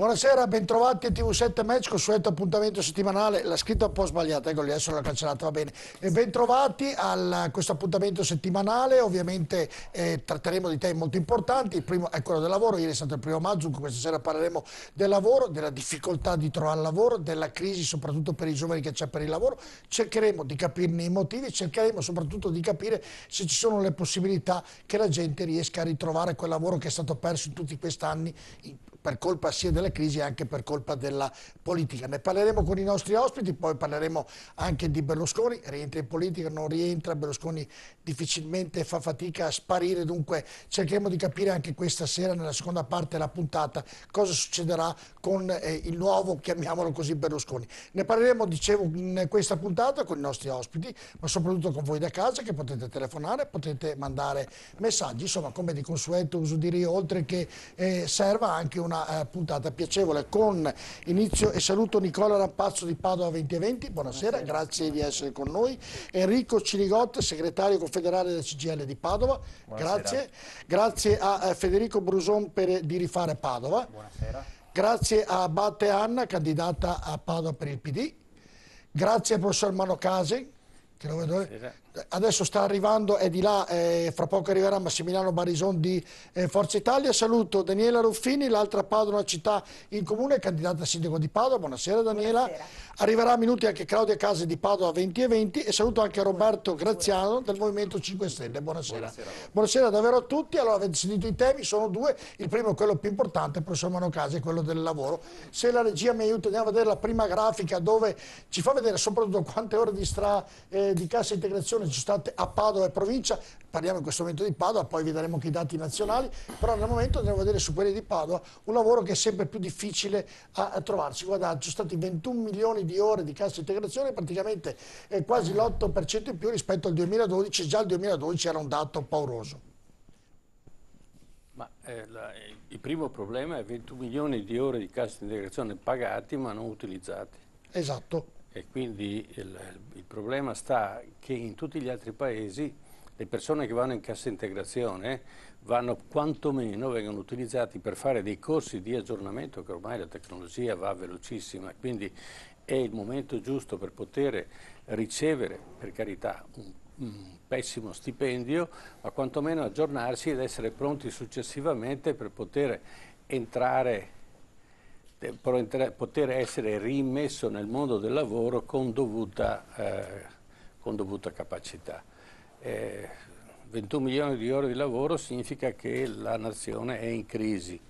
Buonasera, bentrovati a TV7 Match, consueto appuntamento settimanale, l'ha scritto un po' sbagliata, ecco lì adesso l'ho cancellata, va bene. E bentrovati a questo appuntamento settimanale, ovviamente eh, tratteremo di temi molto importanti, il primo è quello del lavoro, ieri è stato il primo maggio, questa sera parleremo del lavoro, della difficoltà di trovare lavoro, della crisi soprattutto per i giovani che c'è per il lavoro, cercheremo di capirne i motivi, cercheremo soprattutto di capire se ci sono le possibilità che la gente riesca a ritrovare quel lavoro che è stato perso in tutti questi anni per colpa sia della crisi che anche per colpa della politica. Ne parleremo con i nostri ospiti, poi parleremo anche di Berlusconi, rientra in politica, non rientra, Berlusconi difficilmente fa fatica a sparire, dunque cercheremo di capire anche questa sera nella seconda parte della puntata cosa succederà con eh, il nuovo, chiamiamolo così, Berlusconi. Ne parleremo, dicevo, in questa puntata con i nostri ospiti, ma soprattutto con voi da casa che potete telefonare, potete mandare messaggi, insomma come di consueto uso dire io, oltre che eh, serva anche una eh, puntata piacevole con inizio e saluto Nicola Rampazzo di Padova 2020, buonasera, buonasera. grazie di essere con noi, Enrico Cirigot, segretario confederale del CGL di Padova, buonasera. grazie, grazie a eh, Federico Bruson per, di Rifare Padova. Buonasera. Grazie a Batte Anna, candidata a Padova per il PD. Grazie al professor Manocasi, che lo vedo, eh. Adesso sta arrivando, è di là, eh, fra poco arriverà Massimiliano Barison di eh, Forza Italia. Saluto Daniela Ruffini, l'altra Padova, città in comune, candidata a sindaco di Padova. Buonasera Daniela. Buonasera. Arriverà a minuti anche Claudia Case di Padova 20 e 20 e saluto anche Roberto Graziano del Movimento 5 Stelle. Buonasera. Buonasera, Buonasera davvero a tutti. Allora avete sentito i temi, sono due. Il primo è quello più importante, il professor Manocasi, è quello del lavoro. Se la regia mi aiuta andiamo a vedere la prima grafica dove ci fa vedere soprattutto quante ore di, stra, eh, di cassa integrazione ci sono state a Padova e provincia parliamo in questo momento di Padova, poi vi daremo anche i dati nazionali, però nel momento andiamo a vedere su quelli di Padova un lavoro che è sempre più difficile a, a trovarsi. Guardate, ci sono stati 21 milioni di ore di cassa integrazione, praticamente è quasi l'8% in più rispetto al 2012, già il 2012 era un dato pauroso. Ma, eh, la, il primo problema è 21 milioni di ore di cassa integrazione pagati ma non utilizzati. Esatto. E quindi il, il problema sta che in tutti gli altri paesi le persone che vanno in cassa integrazione vanno quantomeno, vengono utilizzati per fare dei corsi di aggiornamento che ormai la tecnologia va velocissima, quindi è il momento giusto per poter ricevere, per carità, un, un pessimo stipendio, ma quantomeno aggiornarsi ed essere pronti successivamente per poter entrare poter essere rimesso nel mondo del lavoro con dovuta, eh, con dovuta capacità eh, 21 milioni di ore di lavoro significa che la nazione è in crisi.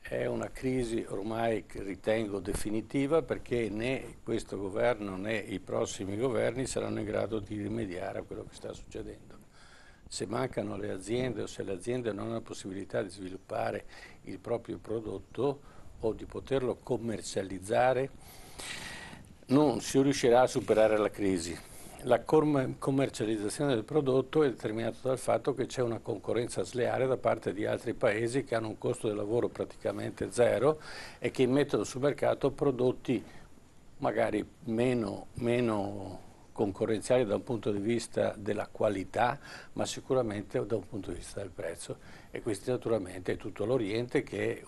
È una crisi ormai che ritengo definitiva perché né questo governo né i prossimi governi saranno in grado di rimediare a quello che sta succedendo. Se mancano le aziende o se le aziende non hanno la possibilità di sviluppare il proprio prodotto o di poterlo commercializzare, non si riuscirà a superare la crisi la commercializzazione del prodotto è determinata dal fatto che c'è una concorrenza sleale da parte di altri paesi che hanno un costo del lavoro praticamente zero e che mettono sul mercato prodotti magari meno, meno concorrenziali da un punto di vista della qualità, ma sicuramente da un punto di vista del prezzo. E questo naturalmente è tutto l'Oriente che è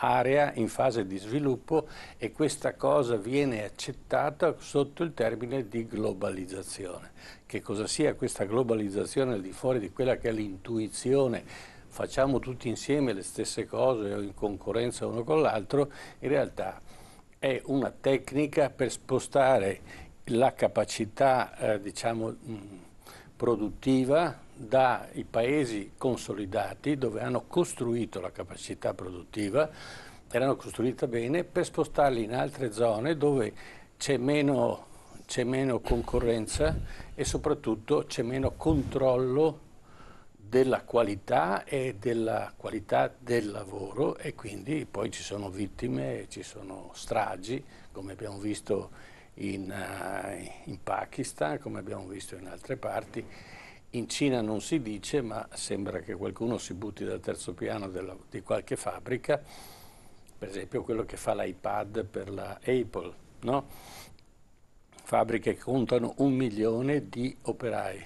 un'area in fase di sviluppo e questa cosa viene accettata sotto il termine di globalizzazione. Che cosa sia questa globalizzazione al di fuori di quella che è l'intuizione facciamo tutti insieme le stesse cose o in concorrenza uno con l'altro, in realtà è una tecnica per spostare la capacità eh, diciamo, mh, produttiva dai paesi consolidati dove hanno costruito la capacità produttiva e l'hanno costruita bene per spostarli in altre zone dove c'è meno, meno concorrenza e soprattutto c'è meno controllo della qualità e della qualità del lavoro e quindi poi ci sono vittime, ci sono stragi come abbiamo visto in, uh, in Pakistan, come abbiamo visto in altre parti. In Cina non si dice, ma sembra che qualcuno si butti dal terzo piano della, di qualche fabbrica, per esempio quello che fa l'iPad per la Apple, no? fabbriche che contano un milione di operai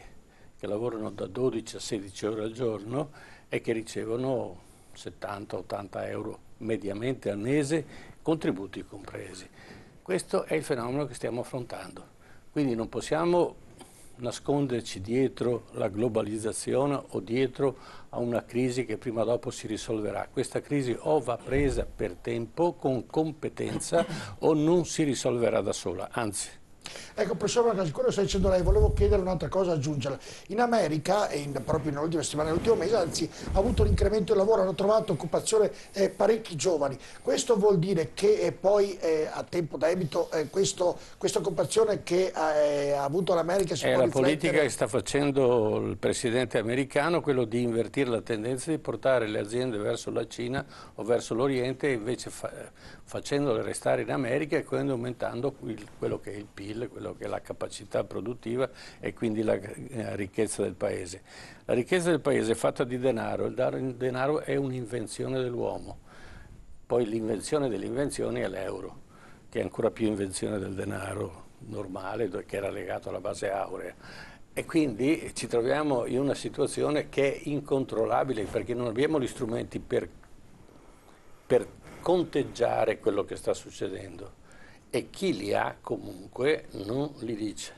che lavorano da 12 a 16 ore al giorno e che ricevono 70-80 euro mediamente al mese, contributi compresi. Questo è il fenomeno che stiamo affrontando. Quindi non possiamo nasconderci dietro la globalizzazione o dietro a una crisi che prima o dopo si risolverà. Questa crisi o va presa per tempo, con competenza, o non si risolverà da sola, anzi Ecco, professor Marcasi, quello sta dicendo lei, volevo chiedere un'altra cosa, aggiungerla. In America, in, proprio nell'ultima settimana, nell'ultimo mese, anzi, ha avuto un incremento di lavoro, hanno trovato occupazione eh, parecchi giovani. Questo vuol dire che eh, poi eh, a tempo debito eh, questo, questa occupazione che eh, ha avuto l'America si È può la riflettere... politica che sta facendo il presidente americano, quello di invertire la tendenza di portare le aziende verso la Cina o verso l'Oriente e invece fa, facendole restare in America e quindi aumentando il, quello che è il PIL, quello che è la capacità produttiva e quindi la, la eh, ricchezza del paese. La ricchezza del paese è fatta di denaro, il denaro è un'invenzione dell'uomo, poi l'invenzione delle invenzioni è l'euro, che è ancora più invenzione del denaro normale, che era legato alla base aurea. E quindi ci troviamo in una situazione che è incontrollabile perché non abbiamo gli strumenti per, per conteggiare quello che sta succedendo e chi li ha comunque non li dice.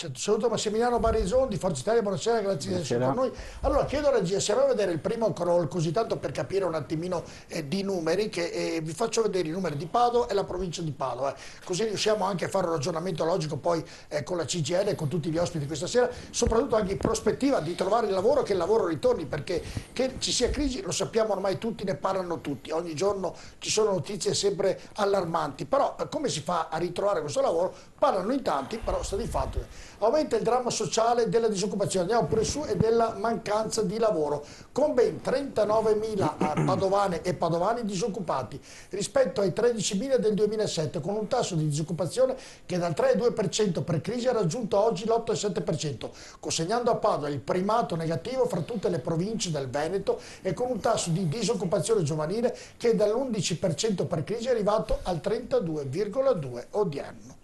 Certo, saluto Massimiliano Barizon di Forza Italia, buonasera, grazie di essere con noi. Allora chiedo alla regia se va a vedere il primo crawl così tanto per capire un attimino eh, di numeri, che eh, vi faccio vedere i numeri di Padova e la provincia di Padova, eh. così riusciamo anche a fare un ragionamento logico poi eh, con la CGL e con tutti gli ospiti questa sera, soprattutto anche in prospettiva di trovare il lavoro, che il lavoro ritorni, perché che ci sia crisi lo sappiamo ormai tutti, ne parlano tutti, ogni giorno ci sono notizie sempre allarmanti, però eh, come si fa a ritrovare questo lavoro? Parlano in tanti, però sta di fatto aumenta il dramma sociale della disoccupazione, andiamo pure su, e della mancanza di lavoro, con ben 39.000 padovane e padovani disoccupati rispetto ai 13.000 del 2007, con un tasso di disoccupazione che dal 3,2% per crisi ha raggiunto oggi l'8,7%, consegnando a Padova il primato negativo fra tutte le province del Veneto e con un tasso di disoccupazione giovanile che dall'11% per crisi è arrivato al 32,2% odierno.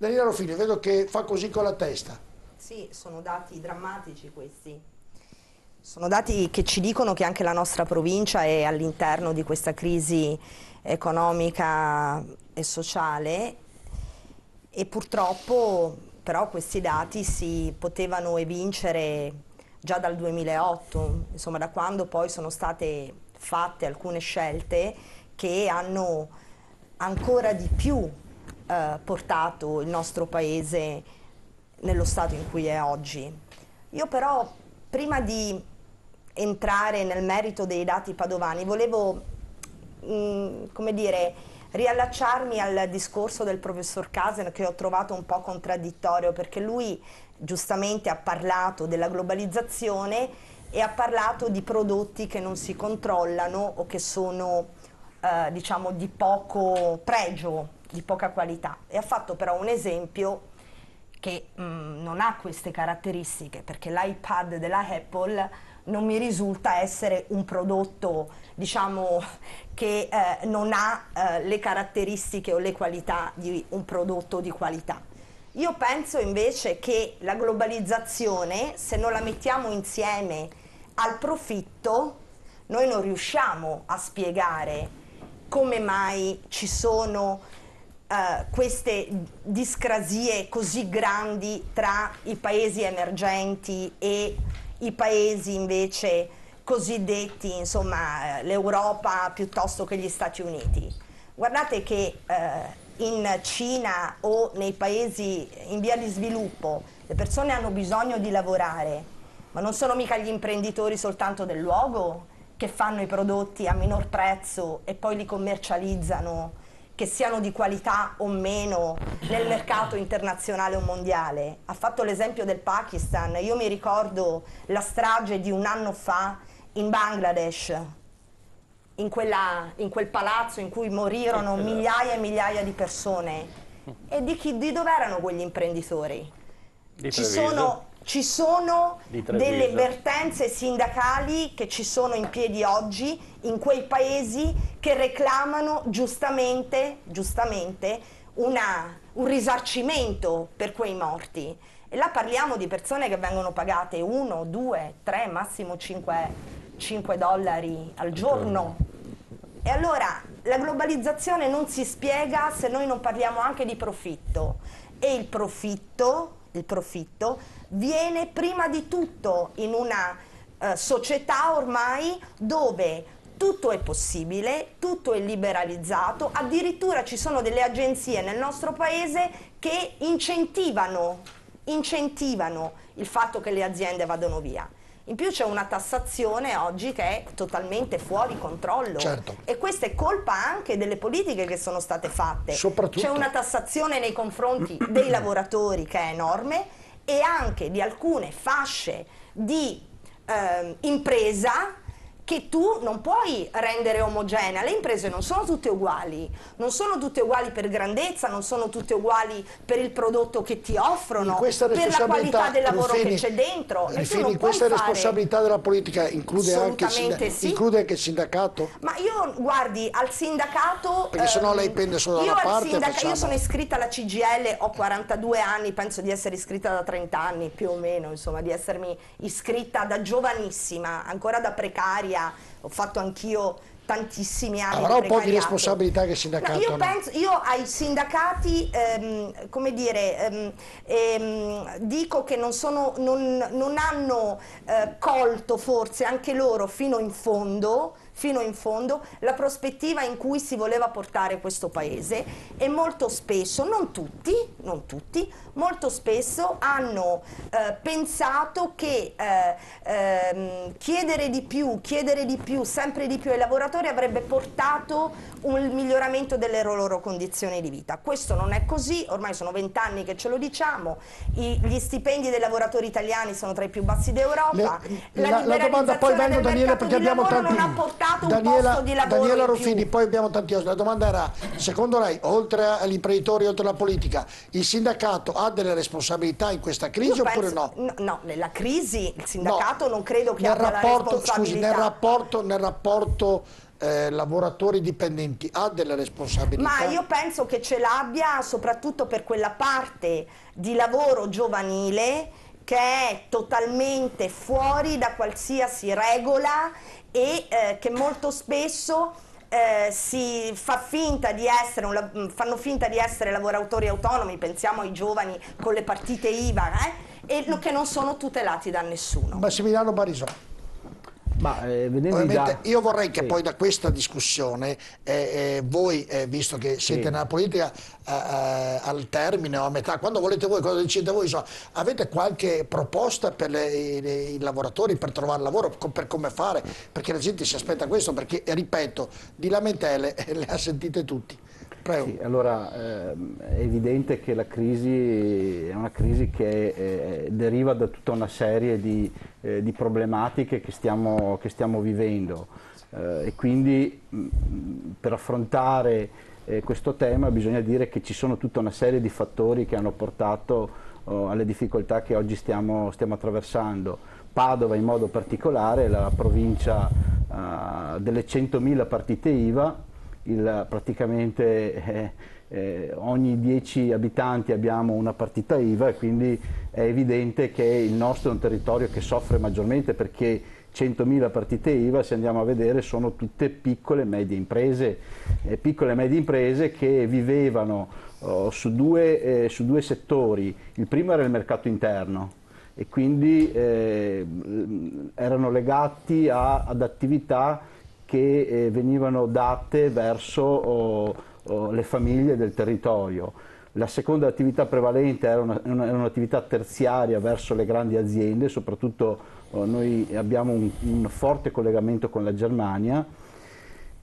Daniela Rofini, vedo che fa così con la testa. Sì, sono dati drammatici questi. Sono dati che ci dicono che anche la nostra provincia è all'interno di questa crisi economica e sociale e purtroppo però questi dati si potevano evincere già dal 2008, insomma da quando poi sono state fatte alcune scelte che hanno ancora di più eh, portato il nostro paese nello stato in cui è oggi. Io però, prima di entrare nel merito dei dati padovani, volevo, mh, mm, come dire, riallacciarmi al discorso del professor Casen che ho trovato un po' contraddittorio perché lui giustamente ha parlato della globalizzazione e ha parlato di prodotti che non si controllano o che sono eh, diciamo di poco pregio di poca qualità e ha fatto però un esempio che mh, mm, non ha queste caratteristiche perché l'iPad della Apple non mi risulta essere un prodotto diciamo che eh, non ha eh, le caratteristiche o le qualità di un prodotto di qualità. Io penso invece che la globalizzazione, se non la mettiamo insieme al profitto, noi non riusciamo a spiegare come mai ci sono uh, queste discrasie così grandi tra i paesi emergenti e i paesi invece cosiddetti, insomma, l'Europa piuttosto che gli Stati Uniti. Guardate che uh, in Cina o nei paesi in via di sviluppo le persone hanno bisogno di lavorare, ma non sono mica gli imprenditori soltanto del luogo che fanno i prodotti a minor prezzo e poi li commercializzano che siano di qualità o meno nel mercato internazionale o mondiale. Ha fatto l'esempio del Pakistan, io mi ricordo la strage di un anno fa in Bangladesh, in, quella, in quel palazzo in cui morirono migliaia e migliaia di persone. E di, chi, di dove erano quegli imprenditori? Ci sono, ci sono delle vertenze sindacali che ci sono in piedi oggi in quei paesi che reclamano giustamente, giustamente una, un risarcimento per quei morti. E là parliamo di persone che vengono pagate 1, 2, 3, massimo 5, 5 dollari al giorno. E allora la globalizzazione non si spiega se noi non parliamo anche di profitto e il profitto, il profitto viene prima di tutto in una eh, società ormai dove tutto è possibile, tutto è liberalizzato, addirittura ci sono delle agenzie nel nostro paese che incentivano, incentivano il fatto che le aziende vadano via. In più c'è una tassazione oggi che è totalmente fuori controllo certo. e questa è colpa anche delle politiche che sono state fatte. C'è una tassazione nei confronti dei lavoratori che è enorme e anche di alcune fasce di eh, impresa che tu non puoi rendere omogenea. Le imprese non sono tutte uguali, non sono tutte uguali per grandezza, non sono tutte uguali per il prodotto che ti offrono, per la qualità del lavoro Rufini, che c'è dentro. Rufini, questa responsabilità della politica include anche, sì. include anche, il sindacato? Ma io, guardi, al sindacato... Perché se no lei ehm, pende solo da una parte. Io sono iscritta alla CGL, ho 42 anni, penso di essere iscritta da 30 anni più o meno, insomma, di essermi iscritta da giovanissima, ancora da precaria Italia, ho fatto anch'io tantissimi anni avrà un po' di responsabilità che il sindacato no, io, penso, io ai sindacati ehm, come dire ehm, ehm, dico che non, sono, non, non hanno eh, colto forse anche loro fino in fondo fino in fondo la prospettiva in cui si voleva portare questo paese e molto spesso, non tutti, non tutti molto spesso hanno eh, pensato che eh, ehm, chiedere di più, chiedere di più, sempre di più ai lavoratori avrebbe portato un miglioramento delle loro condizioni di vita. Questo non è così, ormai sono vent'anni che ce lo diciamo, I, gli stipendi dei lavoratori italiani sono tra i più bassi d'Europa, la, la, la domanda poi vengo Daniele perché abbiamo tanti... non ha portato Daniela, un posto di lavoro Daniela Ruffini, poi abbiamo tanti La domanda era, secondo lei, oltre agli imprenditori, oltre alla politica, il sindacato ha delle responsabilità in questa crisi Io oppure penso, no? no? nella crisi il sindacato no. non credo che nel abbia rapporto, la responsabilità. Scusi, nel rapporto, nel rapporto eh, lavoratori dipendenti ha delle responsabilità? Ma io penso che ce l'abbia soprattutto per quella parte di lavoro giovanile che è totalmente fuori da qualsiasi regola e eh, che molto spesso eh, si fa finta di essere un, fanno finta di essere lavoratori autonomi, pensiamo ai giovani con le partite IVA, eh, e che non sono tutelati da nessuno. Massimiliano Barisò. Ma, eh, da... Io vorrei che sì. poi da questa discussione eh, eh, voi, eh, visto che siete sì. nella politica eh, eh, al termine o a metà, quando volete voi, cosa decidete voi, so, avete qualche proposta per le, i, i, lavoratori per trovare lavoro, per come fare? Perché la gente si aspetta questo, perché ripeto, di lamentele le ha sentite tutti. Sì, allora ehm, è evidente che la crisi è una crisi che eh, deriva da tutta una serie di, eh, di problematiche che stiamo, che stiamo vivendo eh, e quindi mh, per affrontare questo tema bisogna dire che ci sono tutta una serie di fattori che hanno portato oh, alle difficoltà che oggi stiamo, stiamo, attraversando. Padova in modo particolare, la provincia uh, delle 100.000 partite IVA, il, praticamente eh, eh, ogni 10 abitanti abbiamo una partita IVA e quindi è evidente che il nostro è un territorio che soffre maggiormente perché 100.000 partite IVA, se andiamo a vedere, sono tutte piccole e medie imprese, eh, piccole e medie imprese che vivevano oh, su, due, eh, su, due, settori. Il primo era il mercato interno e quindi eh, erano legati a, ad attività che eh, venivano date verso oh, oh, le famiglie del territorio. La seconda attività prevalente era, un'attività terziaria verso le grandi aziende, soprattutto oh, noi abbiamo un, un, forte collegamento con la Germania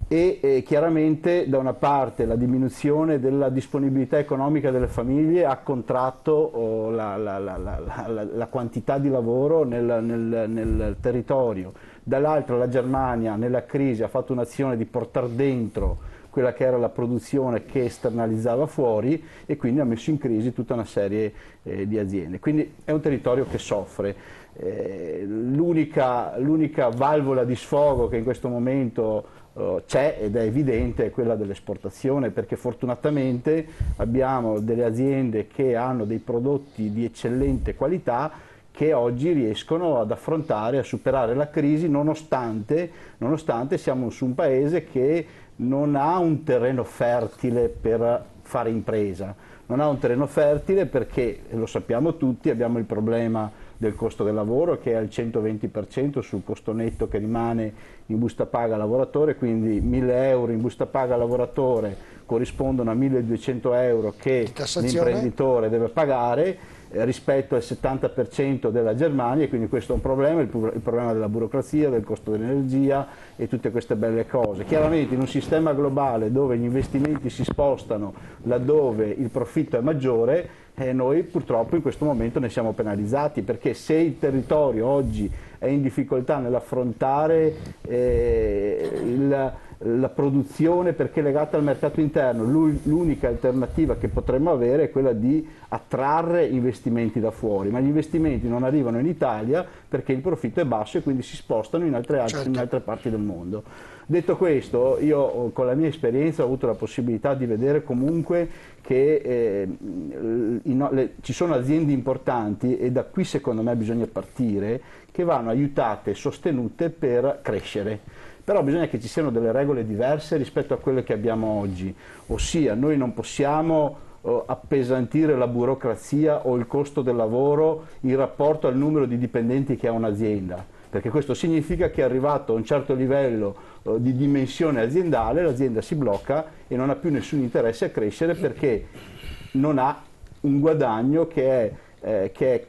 e eh, chiaramente da una parte la diminuzione della disponibilità economica delle famiglie ha contratto oh, la, la, la, la, quantità di lavoro nel, nel, nel territorio dall'altra la Germania nella crisi ha fatto un'azione di portare dentro quella che era la produzione che esternalizzava fuori e quindi ha messo in crisi tutta una serie eh, di aziende. Quindi è un territorio che soffre. Eh, l'unica, valvola di sfogo che in questo momento uh, c'è ed è evidente è quella dell'esportazione perché fortunatamente abbiamo delle aziende che hanno dei prodotti di eccellente qualità che oggi riescono ad affrontare, a superare la crisi nonostante, nonostante siamo su un paese che non ha un terreno fertile per fare impresa, non ha un terreno fertile perché, lo sappiamo tutti, abbiamo il problema del costo del lavoro che è al 120% sul costo netto che rimane in busta paga lavoratore, quindi 1000 euro in busta paga lavoratore corrispondono a 1200 euro che l'imprenditore deve pagare rispetto al 70% della Germania e quindi questo è un problema, il, il problema della burocrazia, del costo dell'energia e tutte queste belle cose. Chiaramente in un sistema globale dove gli investimenti si spostano laddove il profitto è maggiore, eh, noi purtroppo in questo momento ne siamo penalizzati perché se il territorio oggi è in difficoltà nell'affrontare eh, il la produzione perché legata al mercato interno, l'unica alternativa che potremmo avere è quella di attrarre investimenti da fuori, ma gli investimenti non arrivano in Italia perché il profitto è basso e quindi si spostano in altre, certo. in altre parti del mondo. Detto questo, io con la mia esperienza ho avuto la possibilità di vedere comunque che eh, no, le, ci sono aziende importanti e da qui secondo me bisogna partire che vanno aiutate e sostenute per crescere però bisogna che ci siano delle regole diverse rispetto a quelle che abbiamo oggi, ossia noi non possiamo eh, appesantire la burocrazia o il costo del lavoro in rapporto al numero di dipendenti che ha un'azienda, perché questo significa che arrivato a un certo livello eh, di dimensione aziendale l'azienda si blocca e non ha più nessun interesse a crescere perché non ha un guadagno che è eh, che è,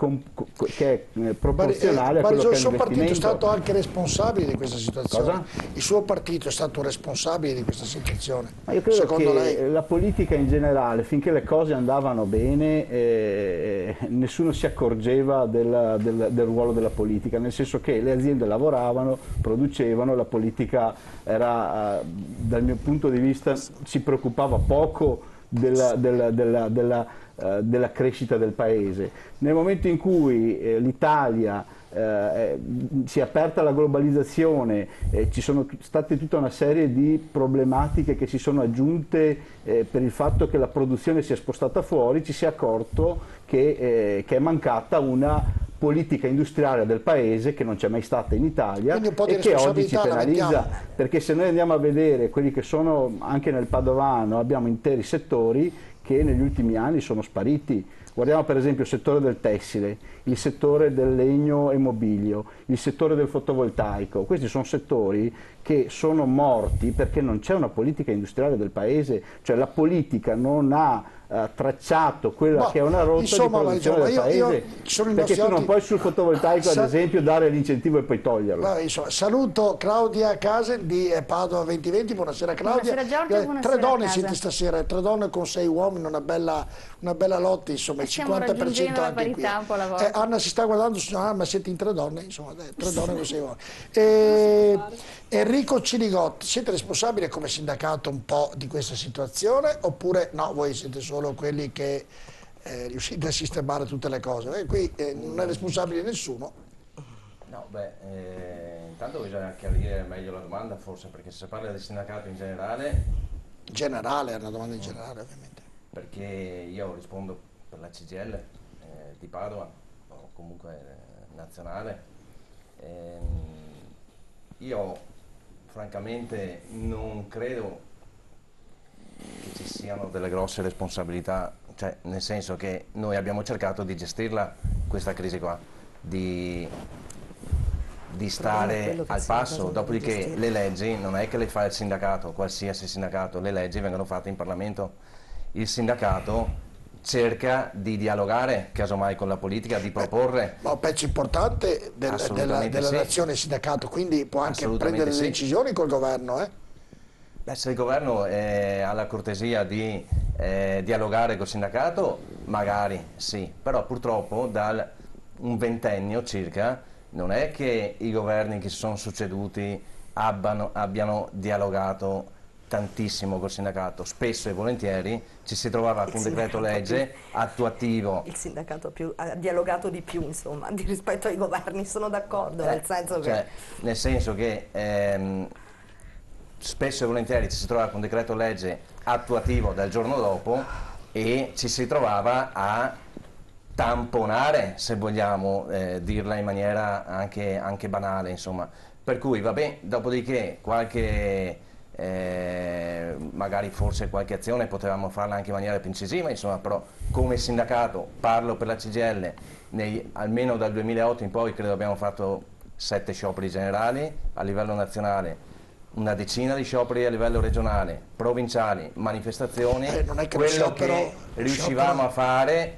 che è eh, proporzionale ma, a quello che è il suo partito è stato anche responsabile di questa situazione? Cosa? Il suo partito è stato responsabile di questa situazione? Ma io credo Secondo che lei? la politica in generale, finché le cose andavano bene, eh, nessuno si accorgeva del, del, del, ruolo della politica, nel senso che le aziende lavoravano, producevano, la politica era, eh, dal mio punto di vista, si preoccupava poco della, della, della, della eh, della crescita del paese. Nel momento in cui eh, l'Italia eh, si è aperta la globalizzazione, eh, ci sono state tutta una serie di problematiche che si sono aggiunte eh, per il fatto che la produzione si è spostata fuori, ci si è accorto che, che è mancata una politica industriale del paese che non c'è mai stata in Italia e che oggi ci penalizza perché se noi andiamo a vedere quelli che sono anche nel Padovano abbiamo interi settori che negli ultimi anni sono spariti. Guardiamo per esempio il settore del tessile, il settore del legno e mobilio, il settore del fotovoltaico. Questi sono settori che sono morti perché non c'è una politica industriale del paese, cioè la politica non ha uh, tracciato quella no, che è una rotta insomma, di produzione del io, paese, io perché tu non puoi sul fotovoltaico ad esempio dare l'incentivo e poi toglierlo. Vabbè, insomma, saluto Claudia Casen di eh, Padova 2020, buonasera Claudia. Buonasera Giorgio, eh, buonasera Tre donne siete stasera, tre donne con sei uomini, una bella, una bella lotta, insomma, il 50% anche qui. Eh, Anna si sta guardando, ah, ma siete in tre donne, insomma, tre donne con sei uomini. E, Enrico Cinigotti, siete responsabili come sindacato un po' di questa situazione oppure no, voi siete solo quelli che eh, riuscite a sistemare tutte le cose? Eh, qui eh, non è responsabile nessuno. No, beh, eh, intanto bisogna chiarire meglio la domanda forse perché se parla del sindacato in generale... Generale, è una domanda in generale ovviamente. Perché io rispondo per la CGL eh, di Padova o comunque eh, nazionale. Ehm, io francamente non credo che ci siano delle grosse responsabilità, cioè nel senso che noi abbiamo cercato di gestirla questa crisi qua, di, di stare al passo, dopodiché le leggi non è che le fa il sindacato, qualsiasi sindacato, le leggi vengono fatte in Parlamento, il sindacato cerca di dialogare casomai con la politica, di proporre. Ma un pezzo importante del, della, della sì. nazione sindacato, quindi può anche prendere sì. decisioni col governo. Eh? Beh, se il governo ha la cortesia di eh, dialogare col sindacato, magari sì, però purtroppo da un ventennio circa non è che i governi che si sono succeduti abbiano, abbiano dialogato tantissimo col sindacato, spesso e volentieri ci si trovava con un decreto legge più, attuativo. Il sindacato più, ha dialogato di più insomma, di rispetto ai governi, sono d'accordo, eh, nel senso che... Cioè, nel senso che ehm, spesso e volentieri ci si trovava con un decreto legge attuativo dal giorno dopo e ci si trovava a tamponare, se vogliamo eh, dirla in maniera anche, anche banale, insomma. Per cui, vabbè, dopodiché qualche eh, magari forse qualche azione potevamo farla anche in maniera più incisiva, insomma, però come sindacato, parlo per la CGL, nei, almeno dal 2008 in poi credo abbiamo fatto sette scioperi generali a livello nazionale, una decina di scioperi a livello regionale, provinciali, manifestazioni, Eh, non è che lo quello sciopero- che riuscivamo sciopero- a fare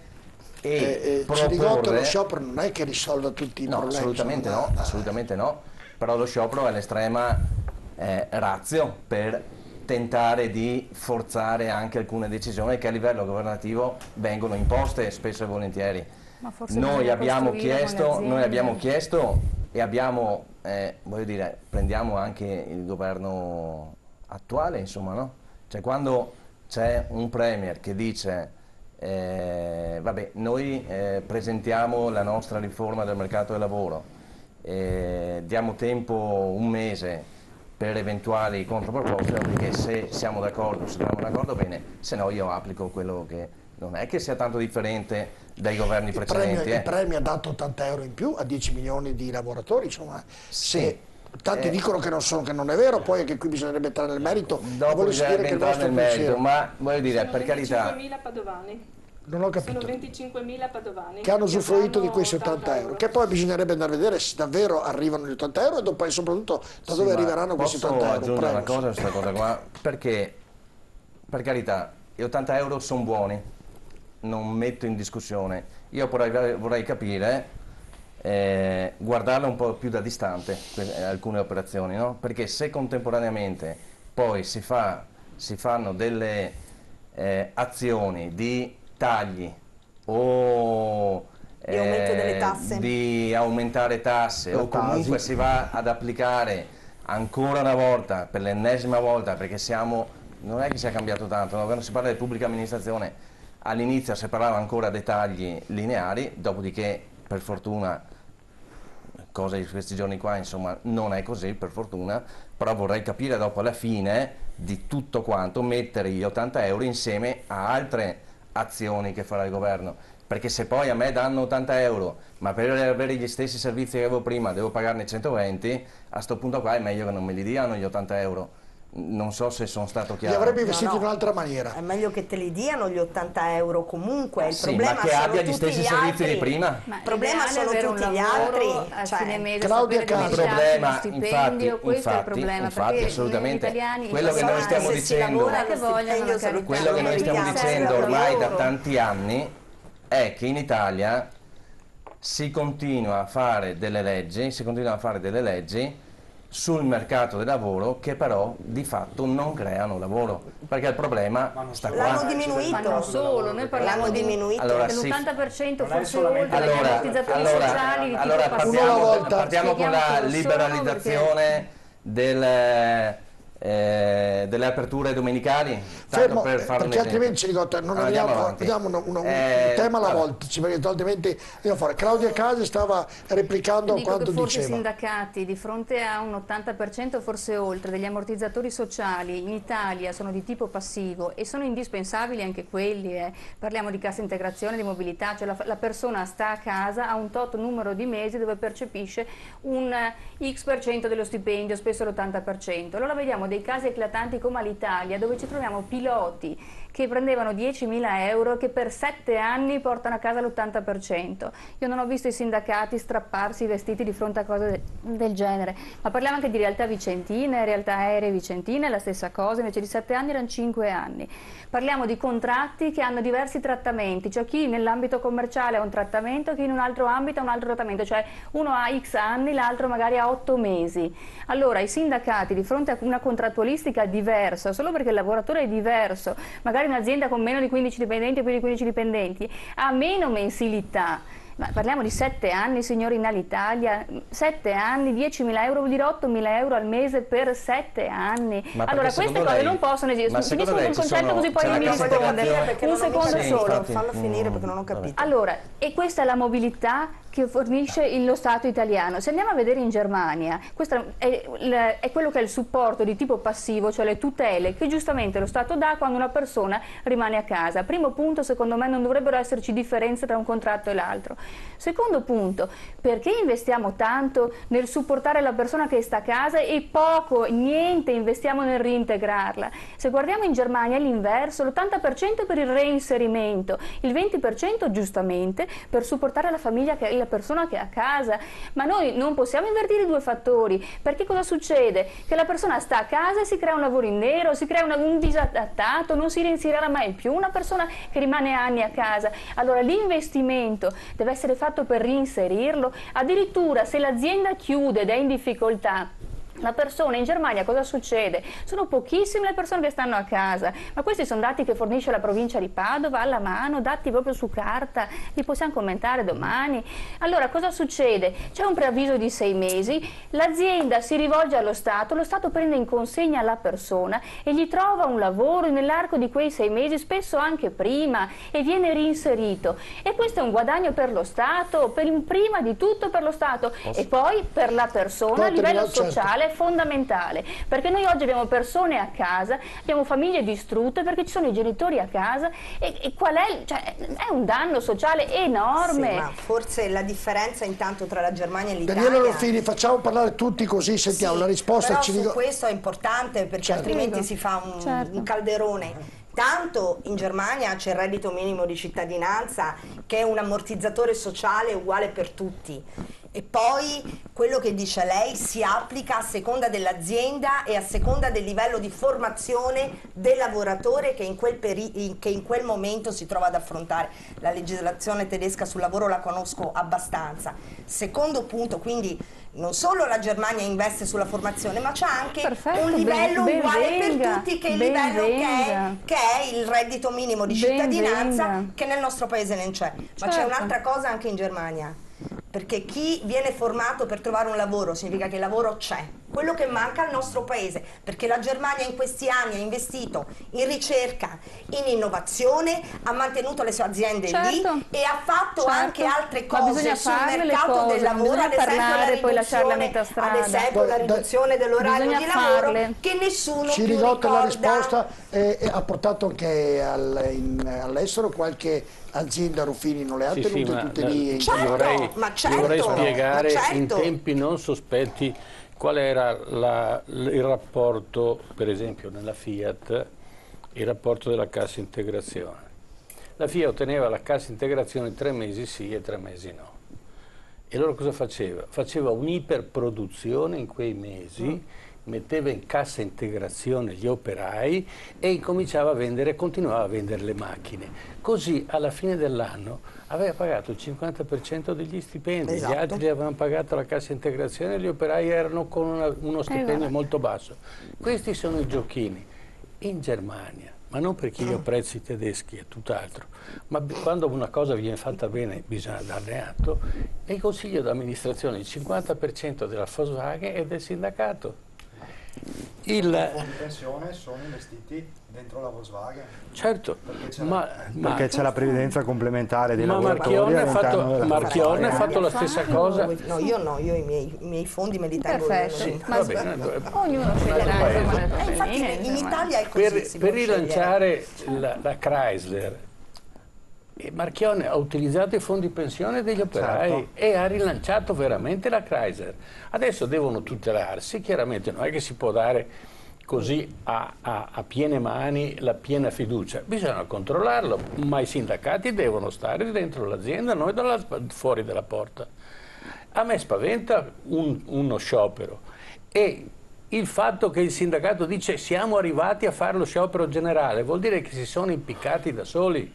e Eh, eh, proporre... lo sciopero non è che risolva tutti i No, problemi. assolutamente insomma, no, assolutamente no, però lo sciopero è l'estrema eh, razio per tentare di forzare anche alcune decisioni che a livello governativo vengono imposte spesso e volentieri. Ma forse Noi abbiamo, chiesto, noi abbiamo chiesto e abbiamo, eh, voglio dire, prendiamo anche il governo attuale, insomma, no? Cioè quando c'è un premier che dice eh, vabbè, noi eh, presentiamo la nostra riforma del mercato del lavoro, eh, diamo tempo un mese per eventuali controproposte, perché se siamo d'accordo, se siamo d'accordo bene, se no io applico quello che non è che sia tanto differente dai governi Il premio, precedenti. il eh. premio ha dato 80 euro in più a 10 milioni di lavoratori, insomma, Sì. se tanti Eh. dicono che non, sono, che non è vero, poi anche qui bisognerebbe entrare nel merito, Dopo voglio bisognerebbe sentire che il entrare vostro nel merito, pensiero. ma voglio dire, Sono per carità, 25.000 padovani. Non ho Sono capito. 25.000 padovani. Che hanno usufruito di questi 80 euro, che poi bisognerebbe andare a vedere se davvero arrivano gli 80 euro e dopo e soprattutto da Sì, dove arriveranno questi posso 80 euro. aggiungere una cosa a questa cosa qua? Perché, per carità, gli 80 euro sono buoni, non metto in discussione. Io vorrei, vorrei capire, eh, guardarle un po' più da distante alcune operazioni, no? Perché se contemporaneamente poi si, fa, si fanno delle eh, azioni di tagli o Di eh, di aumentare tasse O o comunque tasi. si va ad applicare ancora una volta, per l'ennesima volta, perché siamo, non è che sia cambiato tanto, no? quando si parla di pubblica amministrazione all'inizio si parlava ancora dei tagli lineari, dopodiché per fortuna, cosa di questi giorni qua, insomma non è così per fortuna, però vorrei capire dopo alla fine di tutto quanto mettere gli 80 euro insieme a altre azioni che farà il governo. Perché se poi a me danno 80 euro, ma per avere gli stessi servizi che avevo prima devo pagarne 120, a questo punto qua è meglio che non me li diano gli 80 euro. Non so se sono stato Li chiaro. avrebbe investiti no. in un'altra maniera. È meglio che te li diano gli 80 euro comunque, il Sì, problema ma che sono abbia gli stessi gli servizi di prima. Ma Il problema sono tutti gli altri, cioè- Claudia Castro. Il problema, infatti, questo è il infatti, problema, infatti, assolutamente, gli italiani quello che noi stiamo dicendo- vogliono. Quello che noi stiamo dicendo ormai da tanti anni è che in Italia si continua a fare delle leggi, si continua a fare delle leggi sul mercato del lavoro che però di fatto non creano lavoro, perché il problema sta L'hanno qua. diminuito. Ma non solo, noi parliamo L'hanno di diminuito. Allora, sì. dell'80% Non è forse oltre, Allora, allora, sociali allora partiamo, partiamo con la liberalizzazione del, eh, delle aperture domenicali. Fermo, per eh, un perché altrimenti ci ricorda, non Andiamo arriviamo, avanti. vediamo uno- un Eh, tema alla volta, ci perché altrimenti andiamo fare. Claudia Casi stava replicando a Dico quanto che forse i diceva. sindacati di fronte a un 80% forse oltre degli ammortizzatori sociali in Italia sono di tipo passivo e sono indispensabili anche quelli, eh. parliamo di cassa integrazione, di mobilità, cioè la, la persona sta a casa, ha un tot numero di mesi dove percepisce un eh, x per cento dello stipendio, spesso l'80%. Allora vediamo dei casi eclatanti come all'Italia dove ci troviamo piloti che prendevano 10.000 euro che per sette anni portano a casa l'80%. Io non ho visto i sindacati strapparsi i vestiti di fronte a cose de- del genere, ma parliamo anche di realtà vicentine, realtà aeree vicentine, la stessa cosa, invece di sette anni erano cinque anni. Parliamo di contratti che hanno diversi trattamenti, cioè chi nell'ambito commerciale ha un trattamento, chi in un altro ambito ha un altro trattamento, cioè uno ha X anni, l'altro magari ha 8 mesi. Allora i sindacati di fronte a una contrattualistica diversa, solo perché il lavoratore è diverso, magari un'azienda con meno di 15 dipendenti o più di 15 dipendenti ha meno mensilità. Ma parliamo di 7 anni, signori, in Alitalia, 7 anni, 10.000 euro vuol dire 8.000 euro al mese per 7 anni. Allora queste cose lei- non possono esistere. Finisco sul concetto sono- così poi mi risponde. Un secondo. Sì, solo. infatti. Fallo finire Mm, perché non ho vabbè. capito. Allora, e questa è la mobilità che fornisce lo Stato italiano. Se andiamo a vedere in Germania, questo è, è, quello che è il supporto di tipo passivo, cioè le tutele che giustamente lo Stato dà quando una persona rimane a casa. Primo punto, secondo me non dovrebbero esserci differenze tra un contratto e l'altro. Secondo punto, perché investiamo tanto nel supportare la persona che sta a casa e poco, niente investiamo nel reintegrarla? Se guardiamo in Germania è l'inverso, l'80% per il reinserimento, il 20% giustamente per supportare la famiglia che la persona che è a casa, ma noi non possiamo invertire i due fattori, perché cosa succede? Che la persona sta a casa e si crea un lavoro in nero, si crea una, un disadattato, non si reinserirà mai più una persona che rimane anni a casa. Allora l'investimento deve essere fatto per reinserirlo, addirittura se l'azienda chiude ed è in difficoltà, la persona in Germania cosa succede? Sono pochissime le persone che stanno a casa, ma questi sono dati che fornisce la provincia di Padova alla mano, dati proprio su carta, li possiamo commentare domani. Allora cosa succede? C'è un preavviso di sei mesi, l'azienda si rivolge allo Stato, lo Stato prende in consegna la persona e gli trova un lavoro nell'arco di quei sei mesi, spesso anche prima, e viene reinserito. E questo è un guadagno per lo Stato, per, prima di tutto per lo Stato Posso? e poi per la persona a livello certo. sociale è fondamentale, perché noi oggi abbiamo persone a casa, abbiamo famiglie distrutte perché ci sono i genitori a casa e, e qual è, cioè, è un danno sociale enorme. Sì, ma forse la differenza intanto tra la Germania e l'Italia... Daniele Ruffini, facciamo parlare tutti così sentiamo sì, la risposta. Però ci su dico... questo è importante perché certo. altrimenti si fa un, certo. un calderone. Tanto in Germania c'è il reddito minimo di cittadinanza che è un ammortizzatore sociale uguale per tutti e poi quello che dice lei si applica a seconda dell'azienda e a seconda del livello di formazione del lavoratore che in, che in, quel momento si trova ad affrontare. La legislazione tedesca sul lavoro la conosco abbastanza. Secondo punto, quindi non solo la Germania investe sulla formazione, ma c'è anche Perfetto, un livello ben, uguale venga, per tutti che è il livello che è, che è, il reddito minimo di cittadinanza che nel nostro paese non c'è. Ma certo. c'è un'altra cosa anche in Germania perché chi viene formato per trovare un lavoro significa che il lavoro c'è. Quello che manca al nostro paese, perché la Germania in questi anni ha investito in ricerca, in innovazione, ha mantenuto le sue aziende certo. lì e ha fatto certo. anche altre cose sul mercato del lavoro, ad esempio parlare, la riduzione, ad esempio la riduzione dell'orario di lavoro che nessuno Ci più ricorda la risposta eh, ha portato anche all'estero qualche azienda Ruffini non le ha sì, tenute sì, tutte lì certo, vorrei, certo, vorrei spiegare certo. in tempi non sospetti qual era la, il rapporto per esempio nella Fiat il rapporto della cassa integrazione la Fiat otteneva la cassa integrazione tre mesi sì e tre mesi no e allora cosa faceva? faceva un'iperproduzione in quei mesi mm metteva in cassa integrazione gli operai e incominciava a vendere, continuava a vendere le macchine. Così alla fine dell'anno aveva pagato il 50% degli stipendi, esatto. gli altri avevano pagato la cassa integrazione e gli operai erano con una, uno stipendio eh, molto basso. Questi sono i giochini. In Germania, ma non perché io apprezzo i tedeschi, è tutt'altro, ma quando una cosa viene fatta bene bisogna darne atto, e il consiglio d'amministrazione il 50% della Volkswagen è del sindacato. Il... I fondi pensione sono investiti dentro la Volkswagen. Certo, perché c'è ma, la, ma, la previdenza complementare dei ma lavoratori Marchione ha fatto, Marchione ha fatto la stessa cosa. No, io no, io i miei, i miei fondi me li tengo Perfetto, ma bene, ognuno sceglierà. Eh, infatti in Italia è così. Per, per rilanciare la, la Chrysler e Marchione ha utilizzato i fondi pensione degli operai certo. e ha rilanciato veramente la Chrysler. Adesso devono tutelarsi, chiaramente non è che si può dare così a, a, a, piene mani la piena fiducia. Bisogna controllarlo, ma i sindacati devono stare dentro l'azienda, noi dalla, fuori dalla porta. A me spaventa un, uno sciopero e il fatto che il sindacato dice siamo arrivati a fare lo sciopero generale vuol dire che si sono impiccati da soli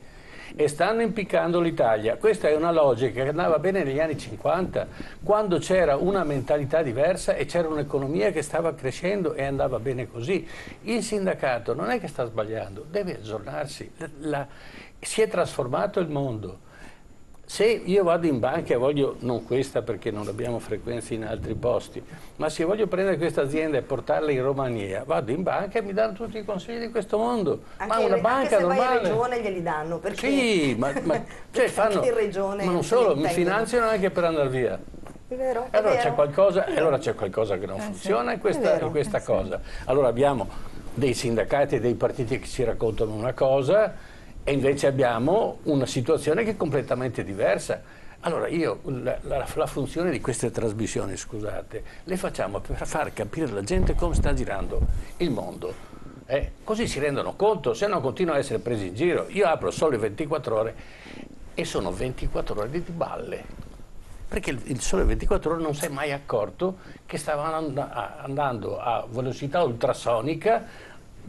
e stanno impiccando l'Italia. Questa è una logica che andava bene negli anni 50, quando c'era una mentalità diversa e c'era un'economia che stava crescendo e andava bene così. Il sindacato non è che sta sbagliando, deve aggiornarsi. La, si è trasformato il mondo. Se io vado in banca e voglio, non questa perché non abbiamo frequenze in altri posti, ma se voglio prendere questa azienda e portarla in Romania, vado in banca e mi danno tutti i consigli di questo mondo. Anche, ma una banca anche se normale. vai in regione glieli danno. Perché, Sì, ma, ma, cioè fanno, in regione ma non solo, mi finanziano anche per andare via. È vero, allora c'è qualcosa, e allora c'è qualcosa che non funziona in questa, È vero. in questa cosa. Allora abbiamo dei sindacati e dei partiti che ci raccontano una cosa e invece abbiamo una situazione che è completamente diversa. Allora io la, la- la funzione di queste trasmissioni, scusate, le facciamo per far capire alla gente come sta girando il mondo. eh? Così si rendono conto, se no continuano a essere presi in giro. Io apro solo 24 ore e sono 24 ore di balle perché il, il Sole 24 Ore non si è mai accorto che stava and- andando a velocità ultrasonica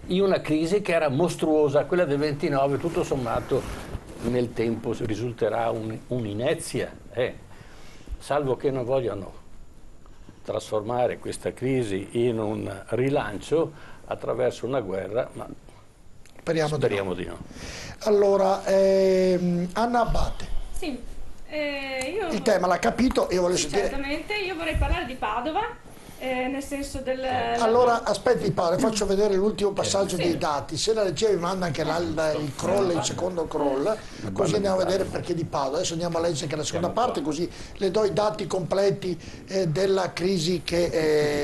in una crisi che era mostruosa, quella del 29, tutto sommato nel tempo risulterà un- un'inezia, eh. salvo che non vogliano trasformare questa crisi in un rilancio attraverso una guerra, ma Speriamo, di no. speriamo di no. Allora, ehm, Anna Abate, Sì, eh, io... il tema l'ha capito e voglio Sì, sentire... certamente, io vorrei parlare di Padova, eh, nel senso del... Allora, aspetti Paolo, faccio vedere l'ultimo passaggio Sì. dei dati. Se la regia mi manda anche la- la- il crawl, il secondo crawl, così andiamo a vedere perché di Padova. Adesso andiamo a leggere anche la seconda parte, così le do i dati completi eh, della crisi che,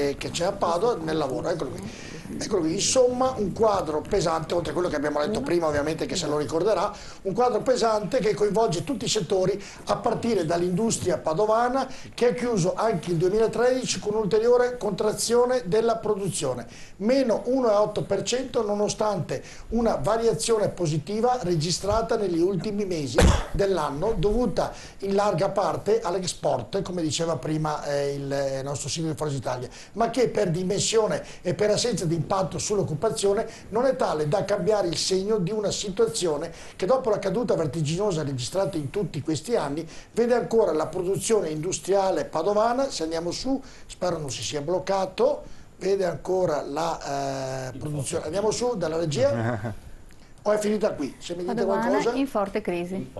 eh, che c'è a Padova nel lavoro. Eccolo qui. Eccolo qui. Insomma, un quadro pesante, oltre a quello che abbiamo letto prima, ovviamente che se lo ricorderà, un quadro pesante che coinvolge tutti i settori a partire dall'industria padovana che ha chiuso anche il 2013 con un'ulteriore contrazione della produzione, meno 1,8% nonostante una variazione positiva registrata negli ultimi mesi dell'anno dovuta in larga parte all'export, come diceva prima eh, il eh, nostro sindaco di Forza Italia, ma che per dimensione e per assenza di impatto sull'occupazione non è tale da cambiare il segno di una situazione che dopo la caduta vertiginosa registrata in tutti questi anni vede ancora la produzione industriale padovana, se andiamo su, spero non si sia bloccato, vede ancora la eh, produzione, andiamo su dalla regia o è finita qui? Se mi dite Padovana qualcosa? in forte crisi.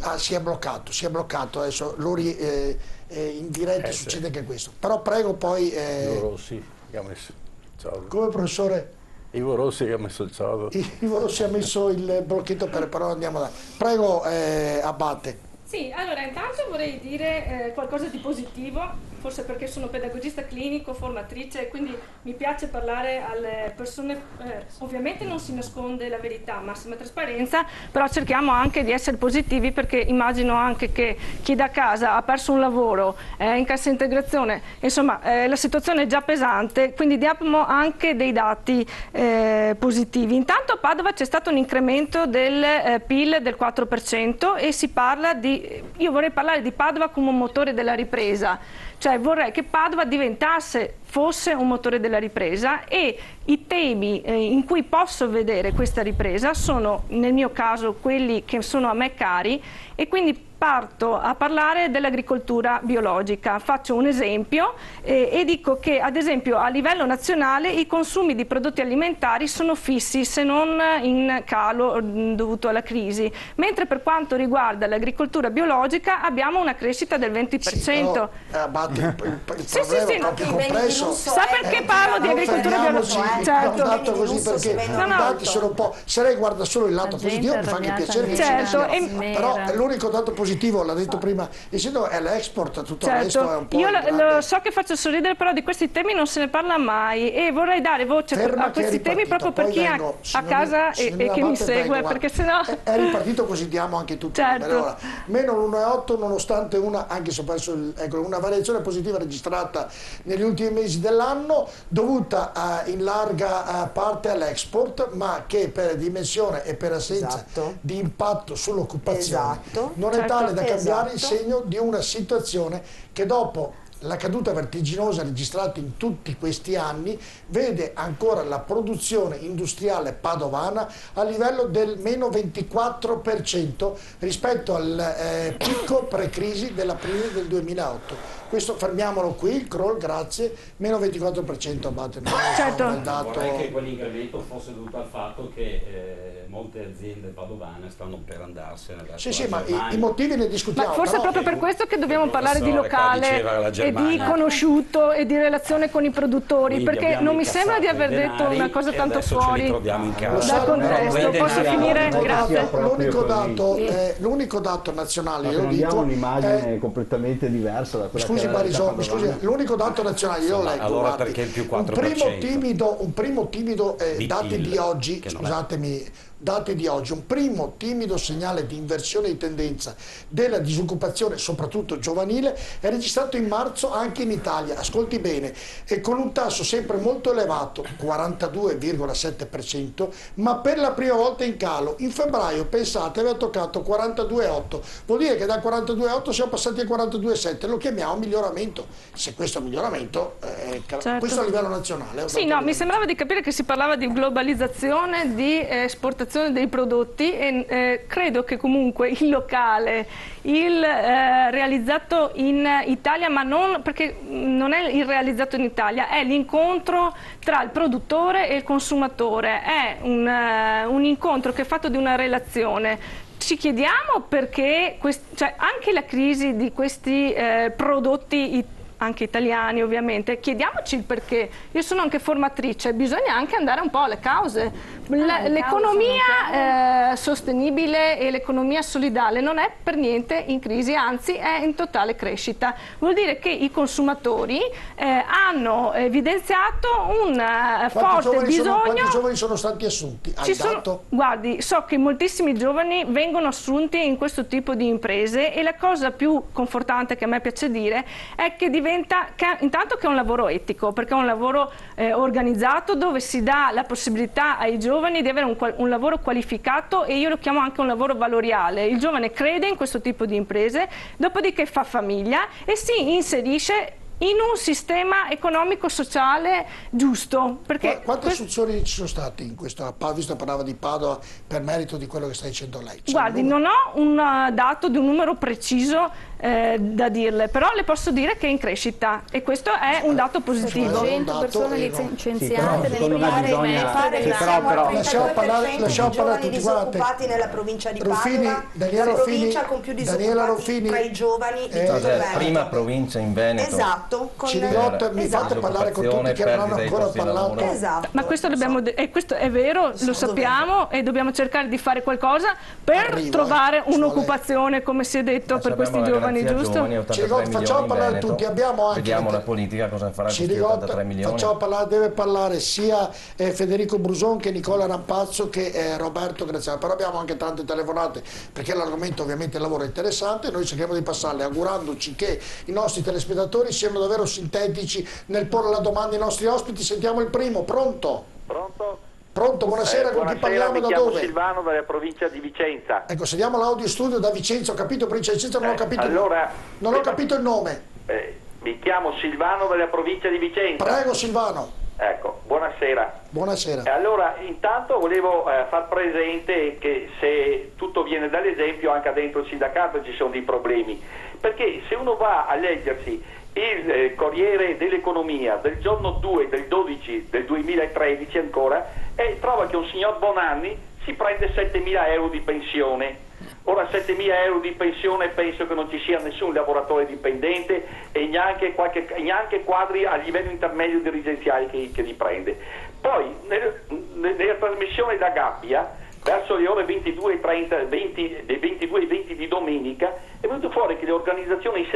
Ah, si è bloccato, si è bloccato, adesso lo ri- eh, eh, in diretta Eh, sì. succede anche questo. Però prego poi, eh, Rossi che ha messo chiodo. come professore Ivo Rossi che ha messo il chiodo. Ivo Rossi ha messo il blocchetto per però andiamo da. Prego eh, Abate. Sì, allora intanto vorrei dire eh, qualcosa di positivo, forse perché sono pedagogista clinico, formatrice, quindi mi piace parlare alle persone, eh, ovviamente non si nasconde la verità, massima trasparenza, però cerchiamo anche di essere positivi perché immagino anche che chi da casa ha perso un lavoro, è in cassa integrazione, insomma eh, la situazione è già pesante, quindi diamo anche dei dati eh, positivi. Intanto a Padova c'è stato un incremento del eh, PIL del 4% e si parla di, io vorrei parlare di Padova come un motore della ripresa, cioè vorrei che Padova diventasse, fosse un motore della ripresa e i temi eh, in cui posso vedere questa ripresa sono nel mio caso quelli che sono a me cari e quindi parto a parlare dell'agricoltura biologica. Faccio un esempio eh, e dico che ad esempio a livello nazionale i consumi di prodotti alimentari sono fissi se non in calo mh, dovuto alla crisi, mentre per quanto riguarda l'agricoltura biologica abbiamo una crescita del 20%. Sì, però, eh, Abate, il, il, il Sì, sì, sì, no, che complesso. Sa eh, perché eh, parlo di agricoltura biologica? eh, Certo. un dato così perché No, no. dati sono un po'. Se lei guarda solo il lato La positivo mi fa anche piacere che nera, ce ne Certo, Però l'unico dato positivo, l'ha detto prima sindaco, è l'export, tutto il resto è Certo, un po' io lo, so che faccio sorridere, però di questi temi non se ne parla mai e vorrei dare voce Ferma a è questi temi proprio per chi è vengo, a casa e, e che mi segue, vengo, perché sennò... È, è ripartito così diamo anche tutti Certo. Allora, meno l'1,8 nonostante una, anche se ho perso il- ecco, una variazione positiva registrata negli ultimi mesi dell'anno dovuta eh, in larga eh, parte all'export ma che per dimensione e per assenza Esatto. di impatto sull'occupazione Esatto. non è Certo. Tale da cambiare il Esatto. segno di una situazione che dopo la caduta vertiginosa registrata in tutti questi anni vede ancora la produzione industriale padovana a livello del meno 24% rispetto al eh, picco pre-crisi dell'aprile del 2008. Questo fermiamolo qui, il crawl, grazie, meno 24% abbatte. Non certo. il dato... Vorrei che quell'incremento fosse dovuto al fatto che eh, molte aziende padovane stanno per andarsene. Sì, sì, ma i, i, motivi ne discutiamo. Ma forse però... è proprio per questo che dobbiamo parlare di locale e di conosciuto e di relazione con i produttori, Quindi perché non mi sembra di aver detto una cosa tanto fuori dal contesto. Posso finire? Grazie. L'unico dato, eh, l'unico dato nazionale, io dico... un'immagine eh, completamente diversa da quella scusi, che Mariso, mi scusi, l'unico dato nazionale, io leggo, allora perché il più 4%? Un primo timido, un primo timido eh, dati di oggi, scusatemi, dati di oggi, un primo timido segnale di inversione di tendenza della disoccupazione, soprattutto giovanile, è registrato in marzo anche in Italia, ascolti bene, e con un tasso sempre molto elevato, 42,7%, ma per la prima volta in calo. In febbraio, pensate, aveva toccato 42,8%, vuol dire che dal 42,8% siamo passati al 42,7%, lo chiamiamo miglioramento. Se questo è un miglioramento, eh, certo. questo a livello nazionale. Sì, no, mi sembrava di capire che si parlava di globalizzazione, di esportazione dei prodotti e eh, credo che comunque il locale, il eh, realizzato in Italia, ma non perché non è il realizzato in Italia, è l'incontro tra il produttore e il consumatore, è un, uh, un incontro che è fatto di una relazione. Ci chiediamo perché cioè anche la crisi di questi eh, prodotti anche italiani ovviamente, chiediamoci il perché. Io sono anche formatrice, bisogna anche andare un po' alle cause. Ah, l'economia eh, sostenibile e l'economia solidale non è per niente in crisi, anzi è in totale crescita. Vuol dire che i consumatori eh, hanno evidenziato un eh, forte bisogno... Sono, quanti giovani sono stati assunti? Ci sono, guardi, so che moltissimi giovani vengono assunti in questo tipo di imprese e la cosa più confortante che a me piace dire è che diventa intanto che è un lavoro etico, perché è un lavoro eh, organizzato dove si dà la possibilità ai giovani di avere un, un, lavoro qualificato e io lo chiamo anche un lavoro valoriale. Il giovane crede in questo tipo di imprese, dopodiché fa famiglia e si inserisce in un sistema economico-sociale giusto. Perché quante assunzioni ci sono state in questo, visto che parlava di Padova, per merito di quello che sta dicendo lei? Guardi, non ho un uh, dato di un numero preciso eh, da dirle, però le posso dire che è in crescita e questo è un dato positivo. 100 persone licenziate sì, nel primo sì, però, però. Lasciamo parlare, lasciamo parlare tutti disoccupati nella provincia di Ruffini, Padova, Daniela la Ruffini, provincia con più disoccupati tra i giovani di tutto il Veneto. Prima provincia in Veneto. Esatto. Con Cirigot, mi fate parlare con tutti che non hanno ancora parlato. Esatto. Ma questo, dobbiamo, e questo è vero, lo sappiamo e dobbiamo cercare di fare qualcosa per trovare un'occupazione, come si è detto, per questi giovani, giusto? 83 facciamo parlare tutti, abbiamo anche... Vediamo la politica cosa farà 83 milioni. Facciamo parlare, deve parlare sia eh, Federico Bruson che Nicola Rampazzo che eh, Roberto Graziano, però abbiamo anche tante telefonate perché l'argomento ovviamente il lavoro è interessante, noi cerchiamo di passarle augurandoci che i nostri telespettatori siano davvero sintetici nel porre la domanda ai nostri ospiti, sentiamo il primo, pronto? Pronto? Pronto, buonasera, eh, con chi parliamo mi da dove? Silvano dalla provincia di Vicenza. Ecco, sediamo l'audio studio da Vicenza, ho capito provincia di Vicenza, non, eh, ho, capito, allora, non ho capito il nome. Eh, mi chiamo Silvano dalla provincia di Vicenza. Prego Silvano. Ecco, buonasera. Buonasera. Allora, intanto volevo eh, far presente che se tutto viene dall'esempio, anche dentro il sindacato ci sono dei problemi. Perché se uno va a leggersi il eh, Corriere dell'Economia del giorno 2 del 12 del 2013 ancora e trova che un signor Bonanni si prende 7.000 euro di pensione. Ora 7.000 euro di pensione penso che non ci sia nessun lavoratore dipendente e neanche, qualche, neanche quadri a livello intermedio dirigenziale che, che li prende. Poi nel, nella trasmissione da Gabbia verso le ore 22.30, 20, 22 e 20 di domenica, è venuto fuori che le organizzazioni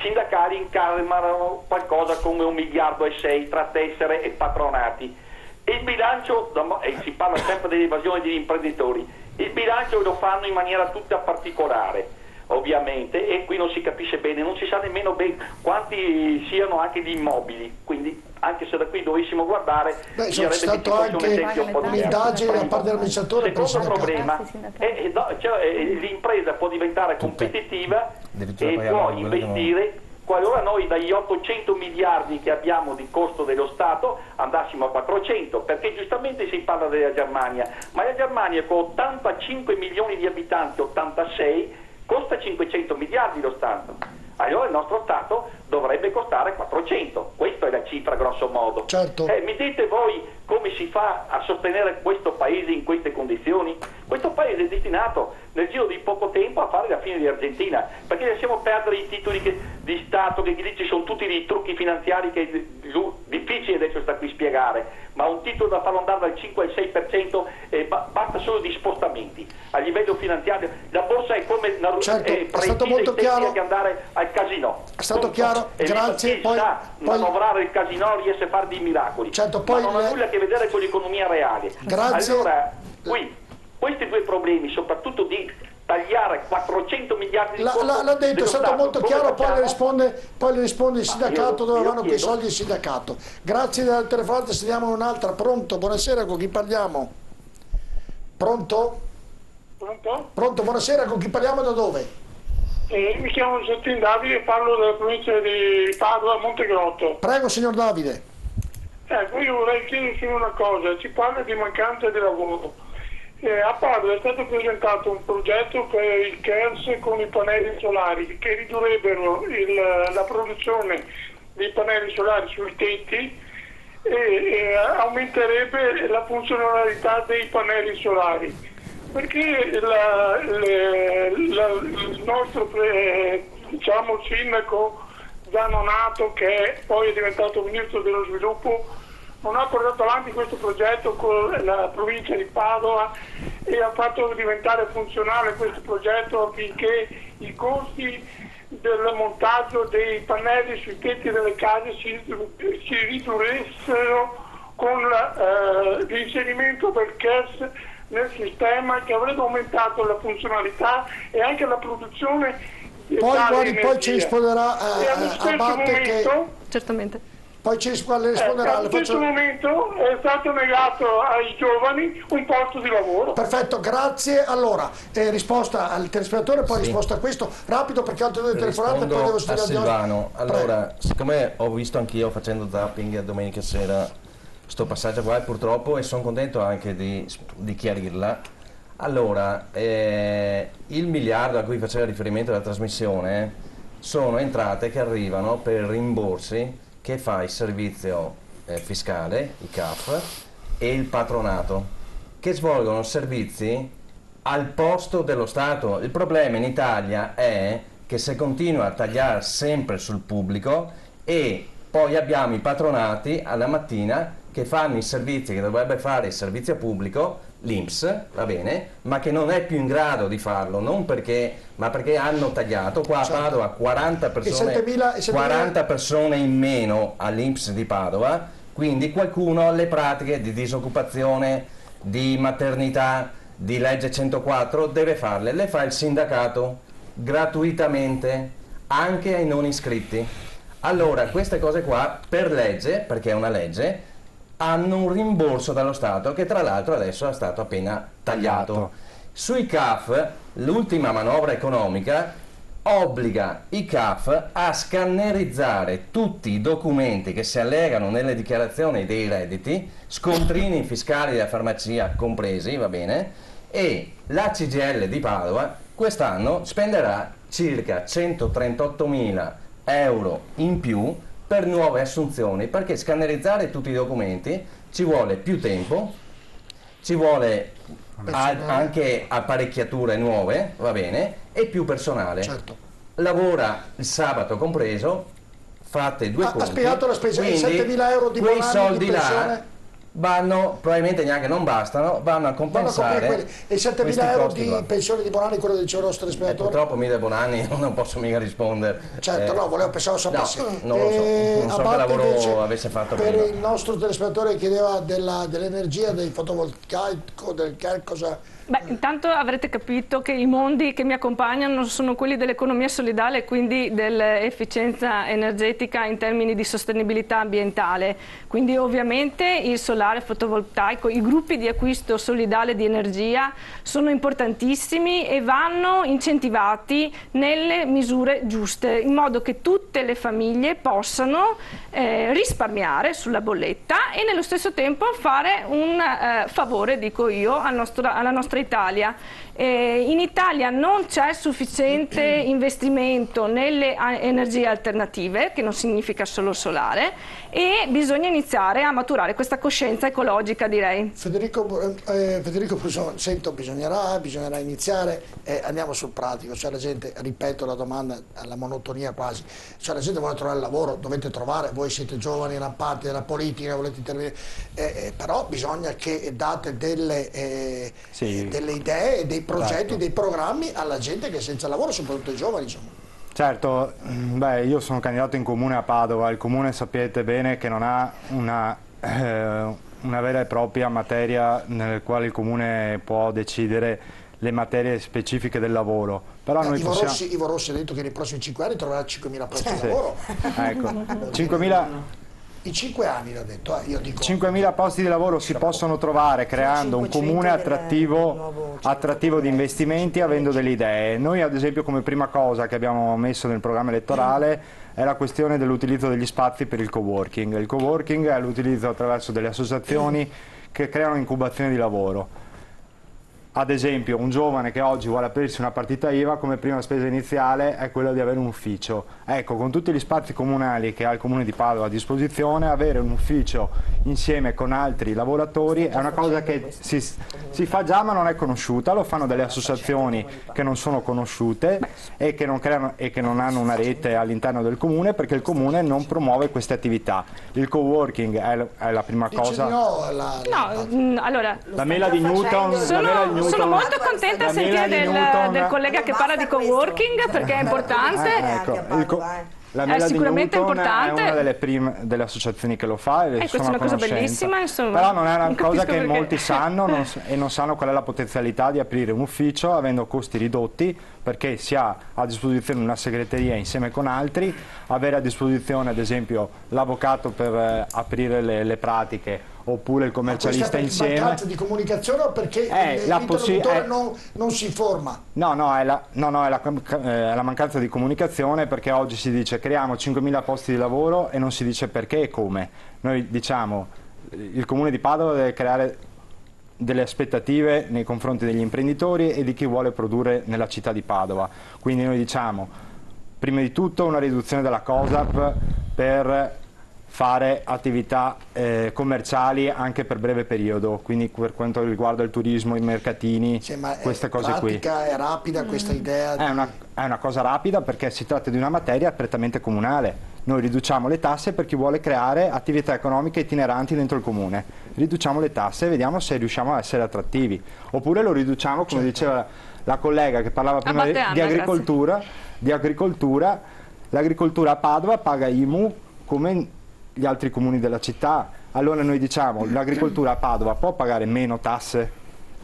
sindacali incarnano qualcosa come un miliardo e sei tra tessere e patronati. Il bilancio, e si parla sempre dell'evasione degli imprenditori, il bilancio lo fanno in maniera tutta particolare ovviamente e qui non si capisce bene, non si sa nemmeno bene quanti siano anche gli immobili, quindi anche se da qui dovessimo guardare Beh, c'è stato anche un'indagine da parte dell'amministratore secondo problema è, no, cioè, l'impresa può diventare competitiva e può investire qualora noi dagli 800 miliardi che abbiamo di costo dello Stato andassimo a 400, perché giustamente si parla della Germania, ma la Germania con 85 milioni di abitanti, 86, costa 500 miliardi lo Stato. Allora il nostro Stato dovrebbe costare 400. Questa è la cifra grosso modo. Certo. Eh, mi dite voi come si fa a sostenere questo paese in queste condizioni? Questo paese è destinato nel giro di poco tempo a fare la fine di Argentina, perché lasciamo perdere i titoli che- di Stato, che lì ci sono tutti i trucchi finanziari che è difficile adesso sta qui spiegare, ma un titolo da farlo andare dal 5 al 6% eh, ba- basta solo di spostamenti a livello finanziario. La borsa è come una Certo, eh, è stato molto chiaro. che andare al casino. È stato Punto. chiaro, Lì grazie, poi- sa poi- manovrare il casino riesce a fare dei miracoli. Certo, poi ma non ha nulla a che vedere con l'economia reale. Grazie. Allora, qui, questi due problemi, soprattutto di tagliare 400 miliardi di la- L'ha detto, è stato Stato, molto chiaro, poi le risponde, poi le risponde il sindacato io- dove vanno quei soldi il sindacato. Grazie della telefonata, sentiamo un'altra. Pronto? Buonasera, con chi parliamo? Pronto? Pronto? Pronto, buonasera, con chi parliamo e da dove? Eh, mi chiamo Giustin Davide e parlo della provincia di Padova, Montegrotto. Prego, signor Davide. Ecco, io vorrei chiedersi una cosa, si parla di mancanza di lavoro. Eh, a Padova è stato presentato un progetto per il KERS con i pannelli solari che ridurrebbero il- la produzione dei pannelli solari sui tetti e, e aumenterebbe la funzionalità dei pannelli solari. Perché la- le- la- il nostro pre- diciamo, sindaco Zanonato, che poi è diventato ministro dello sviluppo, non ha portato avanti questo progetto con la provincia di Padova e ha fatto diventare funzionale questo progetto affinché i costi del montaggio dei pannelli sui tetti delle case si, si riduressero con eh, l'inserimento del CAS nel sistema che avrebbe aumentato la funzionalità e anche la produzione di Poi, guardi, poi ci risponderà e eh, allo stesso Abate che... momento Certamente. Poi ci eh, risponderà. allo le stesso faccio- momento è stato negato ai giovani un posto di lavoro. Perfetto, grazie. Allora, eh, risposta al telespettatore, poi Sì. risposta a questo. Rapido perché ho due telefonate, poi Rispondo devo a studiare Silvano. Allora, siccome ho visto anch'io facendo zapping domenica sera sto passaggio qua, purtroppo, e sono contento anche di, di chiarirla. Allora, eh, il miliardo a cui faceva riferimento la trasmissione sono entrate che arrivano per rimborsi che fa il servizio eh, fiscale, il CAF, e il patronato, che svolgono servizi al posto dello Stato. Il problema in Italia è che se continua a tagliare sempre sul pubblico e poi abbiamo i patronati alla mattina che fanno i servizi che dovrebbe fare il servizio pubblico, l'Inps, va bene, ma che non è più in grado di farlo, non perché, ma perché hanno tagliato. Qua a Certo. Padova 40 persone, 7.000 e 7.000 40 persone in meno all'Inps di Padova, quindi qualcuno le pratiche di disoccupazione, di maternità, di legge 104 deve farle, le fa il sindacato gratuitamente anche ai non iscritti. Allora, queste cose qua per legge, perché è una legge, hanno un rimborso dallo Stato che tra l'altro adesso è stato appena tagliato. Sui CAF, l'ultima manovra economica obbliga i CAF a scannerizzare tutti i documenti che si allegano nelle dichiarazioni dei redditi, scontrini fiscali della farmacia compresi, va bene, e la CGL di Padova quest'anno spenderà circa 138 mila euro in più per nuove assunzioni, perché scannerizzare tutti i documenti ci vuole più tempo, ci vuole a- anche apparecchiature nuove, va bene, e più personale. Certo. Lavora il sabato compreso, fate due Ha- ha conti. spiegato la spesa, quindi 7.000 euro di quei soldi di là? Vanno, probabilmente neanche non bastano, vanno a Vanno a compensare coprire quelli. E i 7.000 questi euro di qua. pensione di Bonanni, quello diceva il nostro E telespettatore? purtroppo Mille Bonanni non posso mica rispondere. Certo, Eh, no, volevo pensavo sapessi. No, non lo so, Eh, non so che lavoro avesse fatto per prima. il nostro telespettatore chiedeva dell'energia, del fotovoltaico, del che cosa... Beh, intanto avrete capito che i mondi che mi accompagnano sono quelli dell'economia solidale e quindi dell'efficienza energetica in termini di sostenibilità ambientale. Quindi ovviamente il solare fotovoltaico, i gruppi di acquisto solidale di energia sono importantissimi e vanno incentivati nelle misure giuste, in modo che tutte le famiglie possano eh, risparmiare sulla bolletta e nello stesso tempo fare un eh, favore, dico io, al nostro, alla nostra Italia. Eh, in Italia non c'è sufficiente investimento nelle energie alternative, che non significa solo solare, e bisogna iniziare a maturare questa coscienza ecologica, direi. Federico, eh, Federico sento, bisognerà, bisognerà iniziare, eh, andiamo sul pratico, cioè la gente, ripeto la domanda, alla monotonia quasi, cioè la gente vuole trovare lavoro, dovete trovare, voi siete giovani, rampanti della politica, volete intervenire, eh, eh, però bisogna che date delle, eh, sì. delle idee, dei progetti, certo. dei programmi alla gente che è senza lavoro, soprattutto ai giovani. Insomma. Certo, mm, beh, io sono candidato in comune a Padova, il comune sapete bene che non ha una, eh, una vera e propria materia nel quale il comune può decidere le materie specifiche del lavoro. Però eh, noi Ivo, possiamo... Rossi, Ivo Rossi ha detto che nei prossimi 5 anni troverà 5.000 posti di lavoro. Ecco, 5.000 i 5 anni l'ha detto, eh, io dico. 5.000 posti di lavoro si possono trovare creando un comune attrattivo, attrattivo di investimenti avendo delle idee. Noi ad esempio come prima cosa che abbiamo messo nel programma elettorale è la questione dell'utilizzo degli spazi per il co-working. Il co-working è l'utilizzo attraverso delle associazioni che creano incubazione di lavoro ad esempio un giovane che oggi vuole aprirsi una partita IVA come prima spesa iniziale è quella di avere un ufficio. Ecco, con tutti gli spazi comunali che ha il Comune di Padova a disposizione, avere un ufficio insieme con altri lavoratori è una cosa che si, si fa già ma non è conosciuta, lo fanno delle associazioni che non sono conosciute e che non, creano, e che non hanno una rete all'interno del Comune perché il Comune non promuove queste attività. Il co-working è, è, la prima cosa. No, la, la, no, mm, allora, la mela di Newton, sono, la mela di Newton sono molto contenta a sentire del, del, collega che parla di co-working perché è importante. Eh, ecco, il, co la Mela è sicuramente importante. è una delle, prime, delle associazioni che lo fa e eh, questa è una cosa bellissima. Insomma, Però non è una cosa che perché. molti sanno non, e non sanno qual è la potenzialità di aprire un ufficio avendo costi ridotti perché si ha a disposizione una segreteria insieme con altri, avere a disposizione ad esempio l'avvocato per eh, aprire le, le pratiche oppure il commercialista insieme. È mancanza di comunicazione o perché eh, l'interlocutore non, non, si forma? No, no, è la, no, no è, la, eh, è la mancanza di comunicazione perché oggi si dice creiamo 5.000 posti di lavoro e non si dice perché e come. Noi diciamo il comune di Padova deve creare delle aspettative nei confronti degli imprenditori e di chi vuole produrre nella città di Padova. Quindi noi diciamo prima di tutto una riduzione della COSAP per fare attività eh, commerciali anche per breve periodo, quindi per quanto riguarda il turismo, i mercatini, sì, queste cose qui. È rapida questa idea? È una, è una cosa rapida perché si tratta di una materia prettamente comunale. Noi riduciamo le tasse per chi vuole creare attività economiche itineranti dentro il comune. Riduciamo le tasse e vediamo se riusciamo a essere attrattivi. Oppure lo riduciamo, come certo. diceva la collega che parlava prima di, di agricoltura, di agricoltura. L'agricoltura a Padova paga IMU come gli altri comuni della città. Allora noi diciamo l'agricoltura a Padova può pagare meno tasse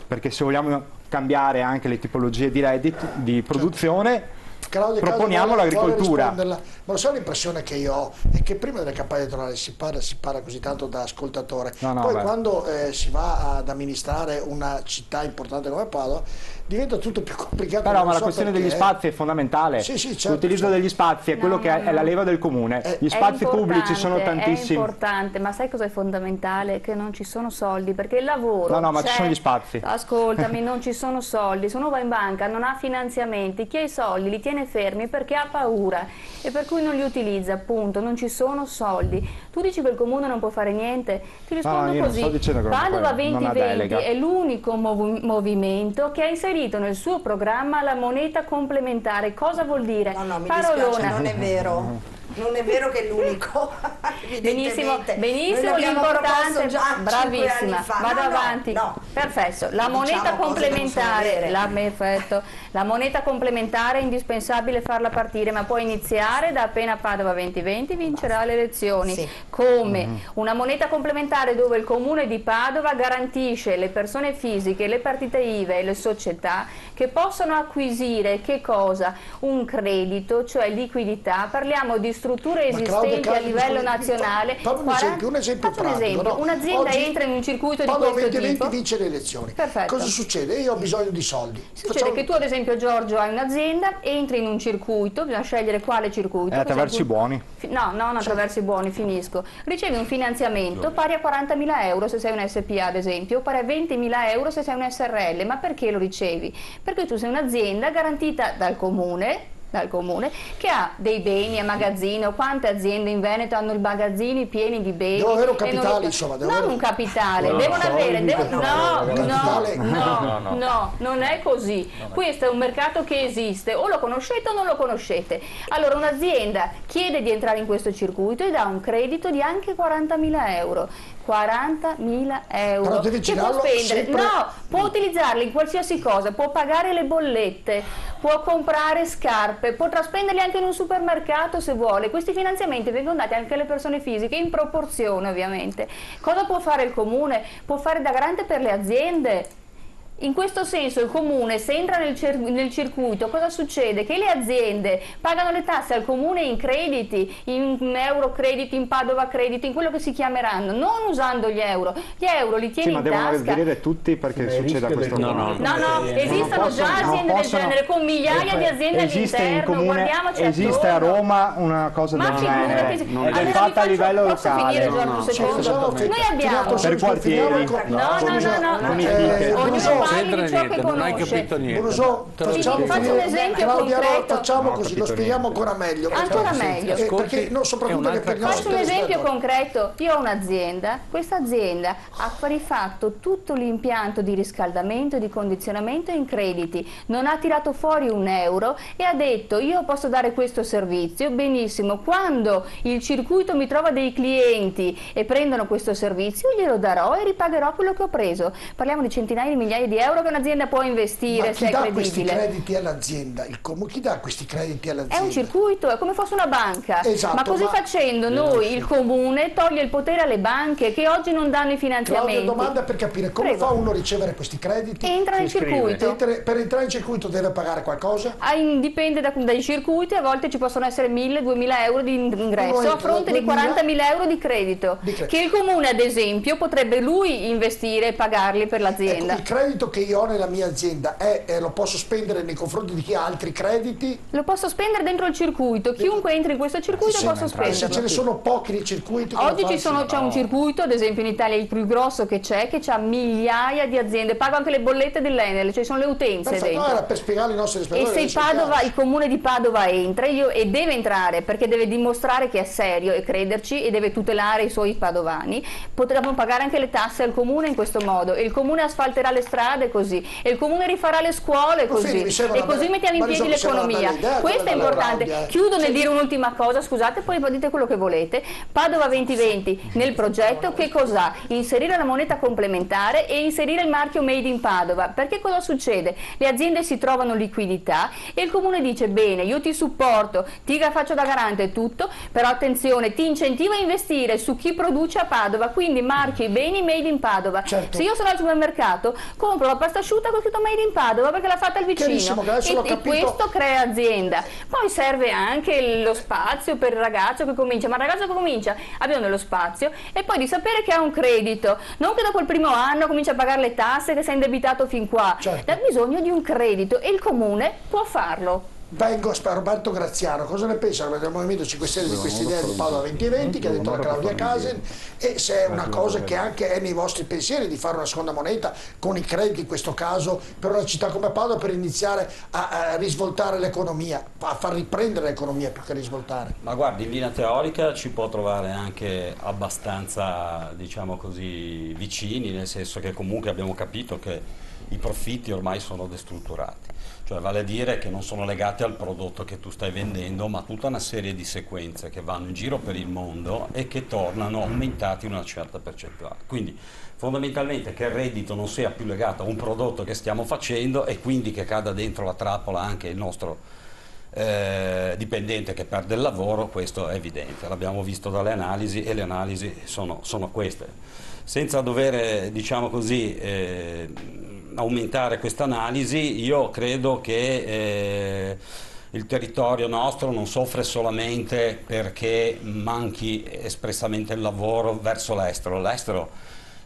perché se vogliamo cambiare anche le tipologie di reddito, di produzione, Claudio, proponiamo l'agricoltura. Ma lo so l'impressione che io ho è che prima delle campagne elettorali si parla, si parla così tanto da ascoltatore, no, no, poi beh. quando eh, si va ad amministrare una città importante come Padova diventa tutto più complicato. Però ma so la questione perché... degli spazi è fondamentale. Sì, sì, certo, L'utilizzo certo. degli spazi è quello no, che no, è, la leva del comune. È, Gli spazi pubblici sono tantissimi. È importante, ma sai cosa è fondamentale? Che non ci sono soldi, perché il lavoro No, no, ma ci sono gli spazi. Ascoltami, non ci sono soldi. Se uno va in banca, non ha finanziamenti, chi ha i soldi li tiene fermi perché ha paura e per cui non li utilizza, appunto, non ci sono soldi. Tu dici che il comune non può fare niente? Ti rispondo no, così. Padova 2020 è l'unico mov movimento che ha inserito nel suo programma la moneta complementare. Cosa vuol dire? No, no, mi Parolona. dispiace, non è vero non è vero che è l'unico benissimo benissimo l'importante bravissima vado no, avanti no. perfetto la diciamo moneta complementare la, perfetto. La moneta complementare è indispensabile farla partire ma può iniziare da appena Padova 2020 vincerà le elezioni sì. come mm. una moneta complementare dove il comune di Padova garantisce le persone fisiche le partite IVA e le società che possono acquisire che cosa? un credito cioè liquidità parliamo di strutture Ma Claudia esistenti a livello nazionale. fa- un 40 esempio, un esempio faccio un pratico, esempio. no? Un'azienda Oggi entra in un circuito di Padova questo 2020 tipo. vince le elezioni. Perfetto. Cosa succede? Io ho bisogno di soldi. Succede Facciamo- che tu ad esempio Giorgio hai un'azienda, entri in un circuito, bisogna scegliere quale circuito. Eh, attraverso i buoni. No, non attraverso i buoni, finisco. Ricevi un finanziamento pari a 40.000 euro se sei un SPA ad esempio, o pari a 20.000 euro se sei un SRL. Ma perché lo ricevi? Perché tu sei un'azienda garantita dal comune dal comune che ha dei beni a magazzino quante aziende in Veneto hanno i magazzini pieni di beni Devo avere un non capitale, li- insomma, devo non avere- un capitale No, devono no, avere no, devo- no, no un no capitale- no No, no. no non è così. Questo è un mercato che esiste o lo conoscete o non lo conoscete. Allora un'azienda chiede di entrare in questo circuito e dà un credito di anche 40.000 euro 40.000 euro. Che può spendere? sempre- no può utilizzarli in qualsiasi cosa può pagare le bollette può comprare scarpe potrà spenderli anche in un supermercato se vuole. Questi finanziamenti vengono dati anche alle persone fisiche in proporzione ovviamente. Cosa può fare il comune? Può fare da garante per le aziende in questo senso il comune se entra nel, nel circuito cosa succede? Che le aziende pagano le tasse al comune in crediti, in euro crediti, in Padova crediti, in quello che si chiameranno, non usando gli euro. Gli euro li tieni Sì, ma in devono tasca. aderire tutti perché succeda questo No, no, No, no, esistono possono- già aziende possono- del genere con migliaia di aziende esiste in all'interno, comune, guardiamoci esiste a attorno. Roma una cosa Ma del genere figurati, ed allora è fatta a faccio- livello posso locale finire, Giorgio, un secondo? Noi abbiamo per quartieri No, no, no, no, eh, ognuno c'entra ciò che niente, non hai capito niente. Lo facciamo. Faccio un esempio Claudia, allora concreto. facciamo così, lo spieghiamo ancora meglio. Ancora meglio. eh, perché no, soprattutto che per Faccio un esempio concreto, io ho un'azienda, questa azienda ha rifatto tutto l'impianto di riscaldamento e di condizionamento in crediti, non ha tirato fuori un euro e ha detto io posso dare questo servizio, benissimo, quando il circuito mi trova dei clienti e prendono questo servizio io glielo darò e ripagherò quello che ho preso. Parliamo di centinaia di migliaia di euro che un'azienda può Ma investire chi se è dà questi credibile. crediti all'azienda? Chi dà questi crediti È all'azienda? un circuito, è come fosse una banca. Esatto, ma così ma- facendo noi, il comune, toglie il potere alle banche che oggi non danno i finanziamenti. Claudia, domanda per capire come Prego. fa uno a ricevere questi crediti? Entra nel circuito. Entra- per entrare in circuito deve pagare qualcosa? Ah, in- dipende da- dai circuiti, a volte ci possono essere 1000-2000 euro di ingresso a fronte da di 2000 40.000 euro di credito, credito. che il comune ad esempio potrebbe lui investire e pagarli per l'azienda. Ecco, il credito che io ho nella mia azienda è, eh, lo posso spendere nei confronti di chi ha altri crediti? Lo posso spendere dentro il circuito, chiunque entri in questo circuito Sì, posso Se ce ne sono pochi nei circuiti Oggi fa? ci sono- c'è un circuito, ad esempio in Italia il più grosso che c'è, che ha migliaia di aziende, pago anche le bollette dell'Enel, cioè sono le utenze Perfetto, no, dentro. era per spiegare ai nostri E spettatori. se il, adesso è Padova, il comune di Padova entra io- e deve entrare perché deve dimostrare che è serio e crederci e deve tutelare i suoi padovani, potremmo pagare anche le tasse al comune in questo modo e il comune asfalterà le strade così e il comune rifarà le scuole così e così mettiamo in piedi l'economia. Questo è importante. Chiudo nel dire un'ultima cosa, scusate, poi dite quello che volete. Padova 2020 nel progetto che cos'ha? Inserire la moneta complementare e inserire il marchio Made in Padova. Perché cosa succede? Le aziende si trovano liquidità e il comune dice bene, io ti supporto, ti faccio da garante e tutto, però attenzione, ti incentivo a investire su chi produce a Padova, quindi marchio i beni Made in Padova. Certo. Se io sono al supermercato, compro la pasta asciutta con scritto Made in Padova perché l'ha fatta il vicino. E, e questo crea azienda. Poi serve anche lo spazio per il ragazzo che comincia, ma il ragazzo che comincia ha bisogno dello spazio e poi di sapere che ha un credito, non che dopo il primo anno comincia a pagare le tasse che si è indebitato fin qua, Certo. ha bisogno di un credito e il comune può farlo. Vengo a Roberto Graziano, cosa ne pensa del Movimento 5 Stelle di questa idea di Padova 2020 che ha detto la Claudia Casen? e se è una cosa che anche è nei vostri pensieri di fare una seconda moneta con i crediti in questo caso per una città come Padova per iniziare a, a risvoltare l'economia, a far riprendere l'economia più che risvoltare. Ma guardi, in linea teorica ci può trovare anche abbastanza, diciamo così, vicini, nel senso che comunque abbiamo capito che i profitti ormai sono destrutturati, cioè vale a dire che non sono legati al prodotto che tu stai vendendo, ma tutta una serie di sequenze che vanno in giro per il mondo e che tornano aumentati in una certa percentuale. Quindi fondamentalmente che il reddito non sia più legato a un prodotto che stiamo facendo e quindi che cada dentro la trappola anche il nostro eh, dipendente che perde il lavoro, questo è evidente, l'abbiamo visto dalle analisi e le analisi sono, sono queste. Senza dover, diciamo così, eh, aumentare questa analisi, io credo che eh, il territorio nostro non soffre solamente perché manchi espressamente il lavoro verso l'estero. L'estero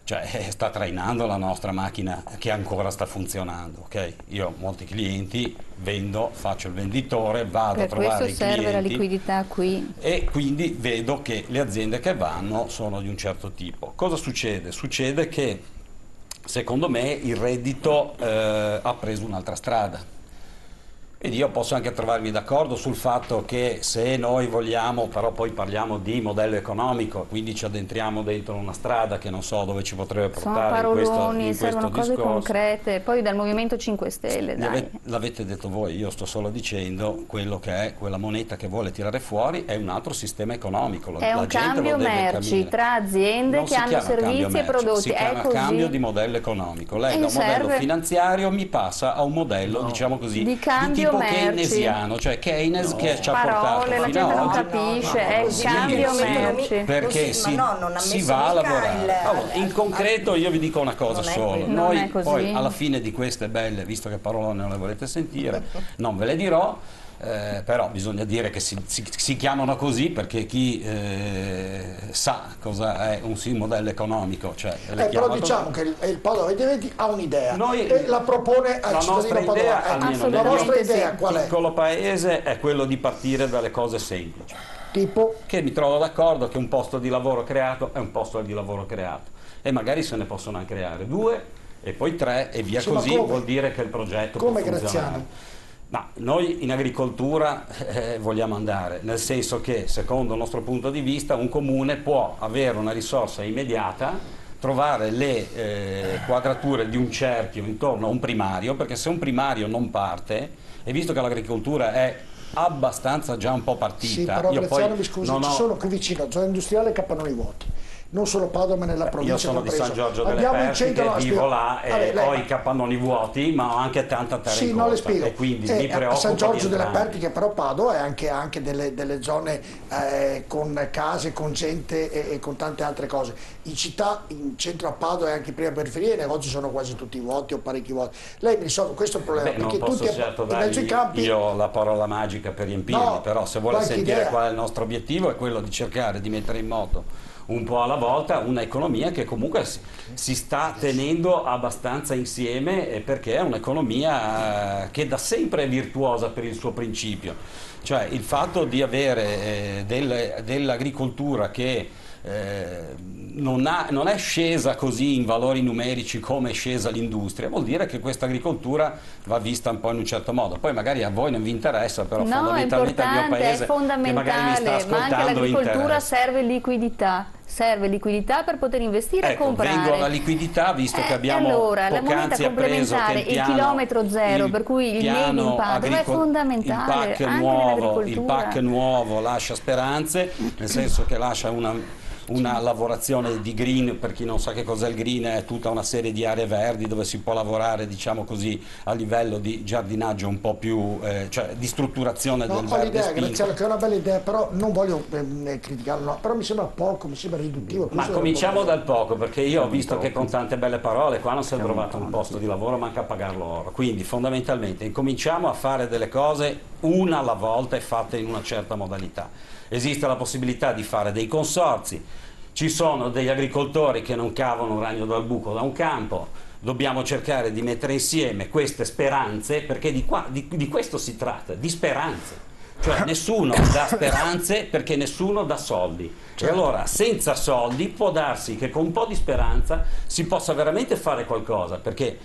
cioè, sta trainando la nostra macchina che ancora sta funzionando. Okay? Io ho molti clienti, vendo, faccio il venditore, vado per a trovare i clienti. Per questo serve la liquidità qui. E quindi vedo che le aziende che vanno sono di un certo tipo. Cosa succede? Succede che secondo me il reddito eh, ha preso un'altra strada ed io posso anche trovarmi d'accordo sul fatto che se noi vogliamo, però poi parliamo di modello economico, quindi ci addentriamo dentro una strada che non so dove ci potrebbe portare Sono paroloni, in questo, in servono questo cose discorso. concrete, poi dal Movimento 5 Stelle, L'avete detto voi, io sto solo dicendo quello che è quella moneta che vuole tirare fuori è un altro sistema economico. La- È la un gente cambio merci capire. tra aziende Non che hanno servizi e prodotti, si è così. cambio di modello economico. Lei E da un modello serve- finanziario mi passa a un modello, diciamo così, Di cambio tipo merci. keynesiano, cioè Keynes che ci ha Parole, portato la fino gente a non oggi. capisce, è il Sì, cambio sì, merci. Perché si- no, non ha si va a lavorare. il- Allora, in concreto io vi dico una cosa. Non Noi poi alla fine di queste belle, visto che parole non le volete sentire, non ve le dirò. Eh, però bisogna dire che si, si- si chiamano così perché chi eh, sa cosa è un sì modello economico, cioè le Eh, però chiama così. diciamo che il, il Padova dei Venti ha un'idea Noi- e la propone al la nostra cittadino idea, padovano. almeno la vostra mio idea qual è? piccolo paese, è quello di partire dalle cose semplici. Tipo? Che mi trovo d'accordo che un posto di lavoro creato è un posto di lavoro creato e magari se ne possono anche creare due e poi tre e via Sì, ma così come? vuol dire che il progetto Come può funzionare. Graziano? Ma noi in agricoltura eh, vogliamo andare, nel senso che secondo il nostro punto di vista un comune può avere una risorsa immediata, trovare le eh, quadrature di un cerchio intorno a un primario, perché se un primario non parte, e visto che l'agricoltura è abbastanza già un po' partita, Sì, però io Graziano poi mi scusi, non ci ho- sono qui vicino, zona industriale Capannoni vuoti. Non solo Padova ma nella provincia io sono che di San. Giorgio delle Abbiamo centro della vivo là e Vabbè, lei- ho i capannoni vuoti, ma ho anche tanta terra Sì, in non spiego. e quindi Eh, mi preoccupa San Giorgio delle entrambi. Pertiche, però Padova è anche, anche delle, delle zone eh, con case, con gente e, e con tante altre cose. In città, in centro a Padova e anche in prima periferia, i negozi sono quasi tutti vuoti o parecchi vuoti. Lei mi risolve questo è il problema, Beh, non perché posso tutti certo dargli campi... io ho la parola magica per riempirli, No, però se vuole sentire idea. qual è il nostro obiettivo è quello di cercare di mettere in moto un po' alla volta un'economia che comunque si, si sta tenendo abbastanza insieme eh, perché è un'economia eh, che da sempre è virtuosa per il suo principio. Cioè il fatto di avere eh, del- dell'agricoltura che eh, non, ha- non è scesa così in valori numerici come è scesa l'industria, vuol dire che questa agricoltura va vista un po' in un certo modo. Poi magari a voi non vi interessa, però No, fondamentalmente al mio paese è che fondamentale, ma anche ascoltando l'agricoltura interessa. serve liquidità, serve liquidità per poter investire e Ecco, comprare. vengo alla liquidità, visto Eh, che abbiamo e allora, la moneta che complementare, il, chilometro zero, il per cui il made in Padova è fondamentale, il PAC, anche nuovo, il. PAC nuovo lascia speranze, nel senso che lascia una, una lavorazione di green, per chi non sa che cos'è il green, è tutta una serie di aree verdi dove si può lavorare, diciamo così, a livello di giardinaggio un po' più, eh, cioè di strutturazione No, del ho verde. Graziano, che è una bella idea, però non voglio ehm, criticarlo, no, però mi sembra poco, mi sembra riduttivo. Ma cominciamo dal poco, perché io ho visto che con tante belle parole qua non si è trovato un posto di lavoro, manca a pagarlo oro. Quindi fondamentalmente incominciamo a fare delle cose una alla volta e fatte in una certa modalità. Esiste la possibilità di fare dei consorzi, ci sono degli agricoltori che non cavano un ragno dal buco da un campo, dobbiamo cercare di mettere insieme queste speranze, perché di, qua- di- di questo si tratta, di speranze. Cioè nessuno dà speranze perché nessuno dà soldi. E allora senza soldi può darsi che con un po' di speranza si possa veramente fare qualcosa, perché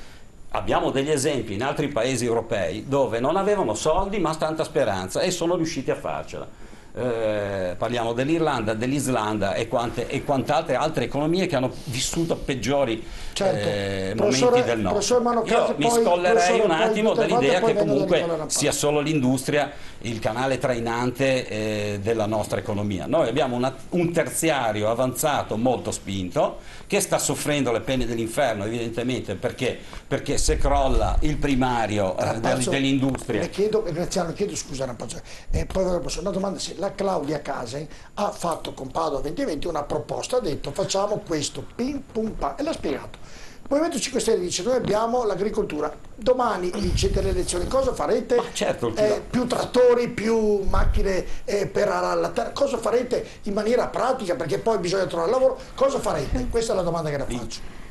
abbiamo degli esempi in altri paesi europei dove non avevano soldi ma tanta speranza e sono riusciti a farcela. Eh, parliamo dell'Irlanda, dell'Islanda e, quante, e quante altre economie che hanno vissuto peggiori Certo. eh, momenti del no. professor Manocchio, Io mi scollerei un attimo dall'idea che comunque sia solo l'industria il canale trainante eh, della nostra economia. Noi abbiamo una- un terziario avanzato molto spinto che sta soffrendo le pene dell'inferno evidentemente perché, perché se crolla il primario eh, Rampazzo, dell'industria Le chiedo, eh, Graziano, chiedo scusa Rampazzo, e poi la posso- una domanda, se la Claudia Case ha fatto con Padova 2020 una proposta, ha detto facciamo questo, pim pum pam, e l'ha spiegato. Movimento 5 Stelle dice noi abbiamo l'agricoltura, domani vincete le elezioni, cosa farete? certo, Eh, più trattori, più macchine eh, per arare la terra, cosa farete in maniera pratica perché poi bisogna trovare lavoro, cosa farete? Questa è la domanda che le faccio.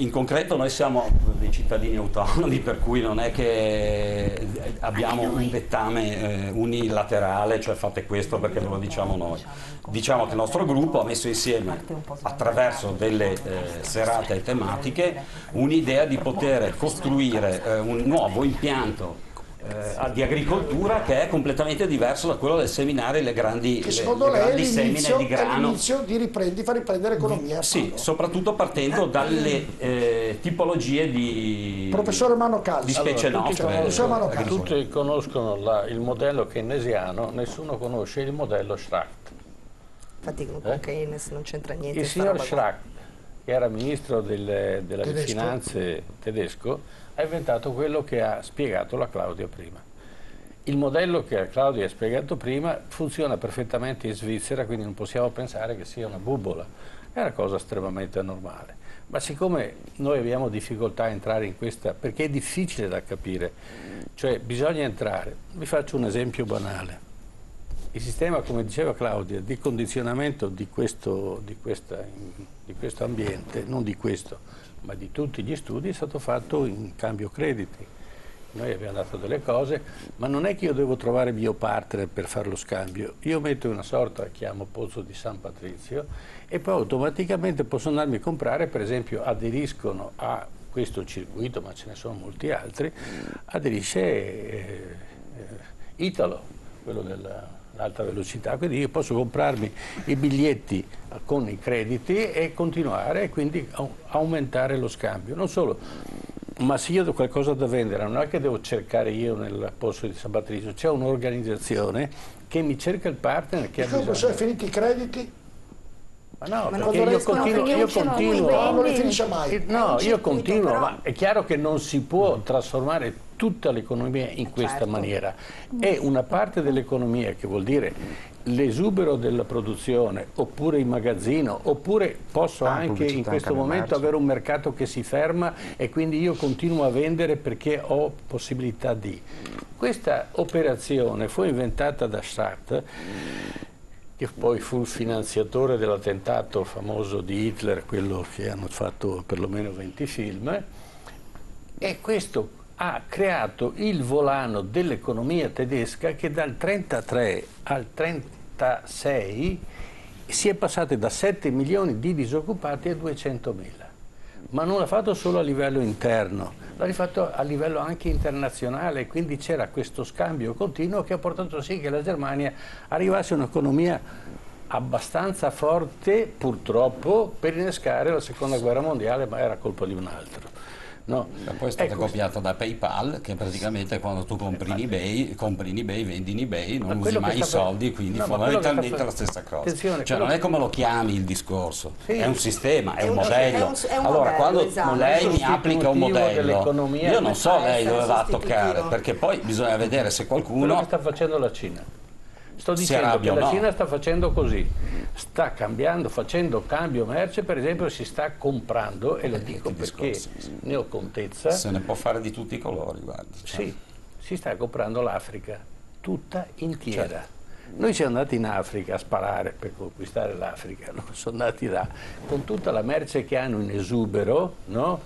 In concreto noi siamo dei cittadini autonomi, per cui non è che abbiamo un dettame eh, unilaterale, cioè fate questo perché ve lo diciamo noi. Diciamo che il nostro gruppo ha messo insieme, attraverso delle eh, serate tematiche, un'idea di poter costruire eh, un nuovo impianto eh, di agricoltura che è completamente diverso da quello del seminario e le grandi, Che le- secondo le lei è grandi semine l'inizio, di grano. l'inizio di riprendi, far riprendere economia. Sì, soprattutto partendo dalle eh, tipologie di, Professore Mano Calza. di specie Allora, tutti nostre. conoscono- Mano Calza. Tutti conoscono la- il modello keynesiano, nessuno conosce il modello Schracht. Infatti con Eh? Keynes non c'entra niente. Il signor. Schracht, che era ministro del- delle Tedesco. finanze tedesco, ha inventato quello che ha spiegato la Claudia prima. Il modello che Claudia ha spiegato prima funziona perfettamente in Svizzera, quindi non possiamo pensare che sia una bubola, è una cosa estremamente normale. Ma siccome noi abbiamo difficoltà a entrare in questa, perché è difficile da capire, cioè bisogna entrare, vi faccio un esempio banale. Il sistema, come diceva Claudia, di condizionamento di questo, di questa- di questo ambiente, non di questo, ma di tutti gli studi, è stato fatto in cambio crediti. Noi abbiamo dato delle cose, ma non è che io devo trovare mio partner per fare lo scambio. Io metto una sorta, chiamo Pozzo di San Patrizio, e poi automaticamente posso andarmi a comprare, per esempio, aderiscono a questo circuito, ma ce ne sono molti altri, aderisce eh, eh, Italo, quello dell'alta velocità, quindi io posso comprarmi i biglietti con i crediti e continuare e quindi au- aumentare lo scambio. Non solo, ma se io ho qualcosa da vendere, non è che devo cercare io nel posto di San Patrizio, c'è un'organizzazione che mi cerca il partner che ha sono bisogno. finiti i crediti, Ma no, Ma perché io continuo, io continuo. no, non finisce mai. Eh, No, io continuo, però. ma è chiaro che non si può trasformare tutta l'economia in questa certo. maniera. È una parte dell'economia che vuol dire l'esubero della produzione, oppure il magazzino, oppure posso Ah, anche in questo cambio momento avere un mercato che si ferma e quindi io continuo a vendere perché ho possibilità di. Questa operazione fu inventata da Sartre che poi fu il finanziatore dell'attentato famoso di Hitler, quello che hanno fatto perlomeno 20 film, e questo ha creato il volano dell'economia tedesca che dal 33 al 36 si è passati da 7 milioni di disoccupati a 200 mila. Ma non l'ha fatto solo a livello interno, l'ha fatto a livello anche internazionale, quindi c'era questo scambio continuo che ha portato sì che la Germania arrivasse a un'economia abbastanza forte, purtroppo, per innescare la seconda guerra mondiale, ma era colpa di un altro. No. Poi è stata Ecco, copiata da PayPal, che praticamente quando tu compri in eBay, compri in eBay, vendi in eBay, non usi mai i soldi, quindi No, fondamentalmente è la stessa cosa. Cioè non è come lo chiami il discorso, Sì. è un sistema, è, È un modello. è un- è un allora modello, quando esatto. lei mi applica un modello, io non so lei dove va a toccare, perché poi bisogna vedere se quello che qualcuno... sta facendo la Cina. Sto dicendo che la no? Cina sta facendo così, sta cambiando, facendo cambio merce, per esempio si sta comprando, e lo dico perché ne ho contezza, Se ne può fare di tutti i colori, guardi. cioè. sì, si sta comprando l'Africa tutta intera. Certo. Noi siamo andati in Africa a sparare per conquistare l'Africa, no? sono andati là con tutta la merce che hanno in esubero no?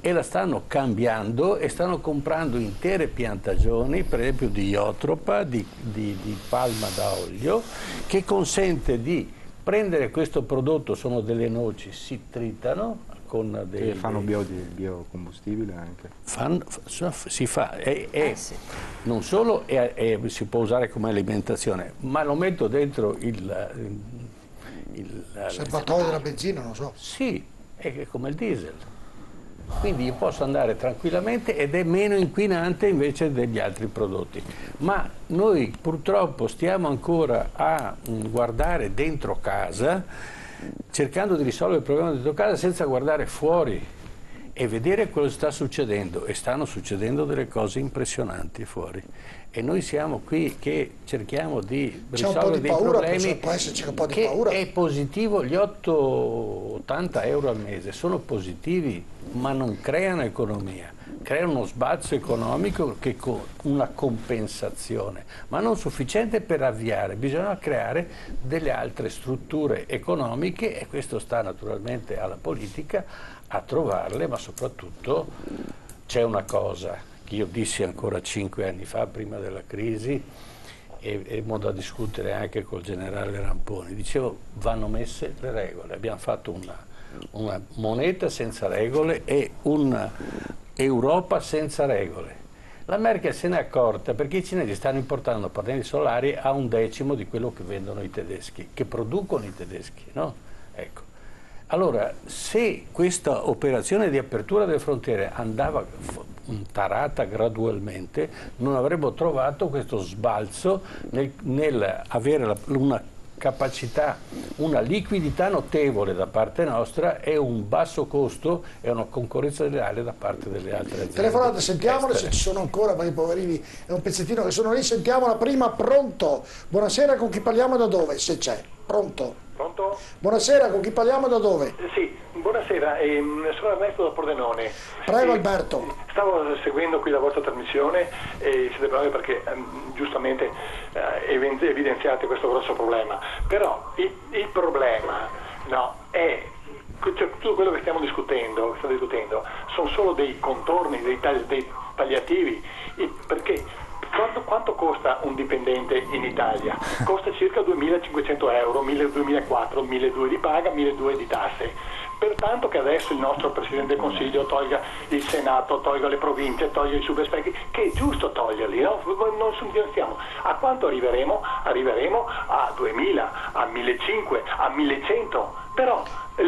e la stanno cambiando e stanno comprando intere piantagioni, per esempio di iotropa, di, di- di palma da olio, che consente di prendere questo prodotto, sono delle noci, si tritano con dei... E fanno bio, biocombustibile anche. Fan- f- si fa, è- è- Eh, sì. non solo è- è- si può usare come alimentazione, ma lo metto dentro il, il- il- serbatoio della benzina, non so. sì, è come il diesel. Quindi io posso andare tranquillamente ed è meno inquinante invece degli altri prodotti. Ma noi purtroppo stiamo ancora a mm, guardare dentro casa, cercando di risolvere il problema dentro casa senza guardare fuori. e vedere quello che sta succedendo e stanno succedendo delle cose impressionanti fuori e noi siamo qui che cerchiamo di risolvere dei paura, problemi può esserci un po' di che paura. è positivo gli 8-80 euro al mese sono positivi ma non creano economia creano uno sbalzo economico che con una compensazione ma non sufficiente per avviare bisogna creare delle altre strutture economiche e questo sta naturalmente alla politica a trovarle ma soprattutto c'è una cosa che io dissi ancora cinque anni fa prima della crisi e ebbo da discutere anche col generale Ramponi. Dicevo vanno messe le regole. Abbiamo fatto una, una moneta senza regole e un'Europa senza regole la Merkel se n'è accorta perché i cinesi stanno importando pannelli solari a un decimo di quello che vendono i tedeschi, che producono i tedeschi. No? Ecco. Allora, se questa operazione di apertura delle frontiere andava tarata gradualmente, non avremmo trovato questo sbalzo nel, nel avere la, una capacità, una liquidità notevole da parte nostra e un basso costo e una concorrenza leale da parte delle altre aziende. Telefonate, sentiamole se ci sono ancora, perché i poverini è un pezzettino che sono lì, sentiamola prima, pronto. Buonasera, con chi parliamo da dove? Se c'è, pronto. Pronto? Buonasera, con chi parliamo da dove? Sì, buonasera, ehm, sono Ernesto da Pordenone. Prego E Alberto. Stavo seguendo qui la vostra trasmissione e siete bravi perché ehm, giustamente eh, evi- evidenziate questo grosso problema. Però il, il problema no, è cioè, tutto quello che stiamo discutendo, che stiamo discutendo sono solo dei contorni, dei, tagli- dei tagliativi, perché quanto, quanto costa un dipendente in Italia? Costa circa 2.500 euro, 1.200, 1.200 di paga, 1.200 di tasse. Pertanto che adesso il nostro Presidente del Consiglio tolga il Senato, tolga le province, tolga i subespecchi, che è giusto toglierli, no? non suggerischiamo. A quanto arriveremo? Arriveremo a 2.000, a 1.500, a 1.100. Però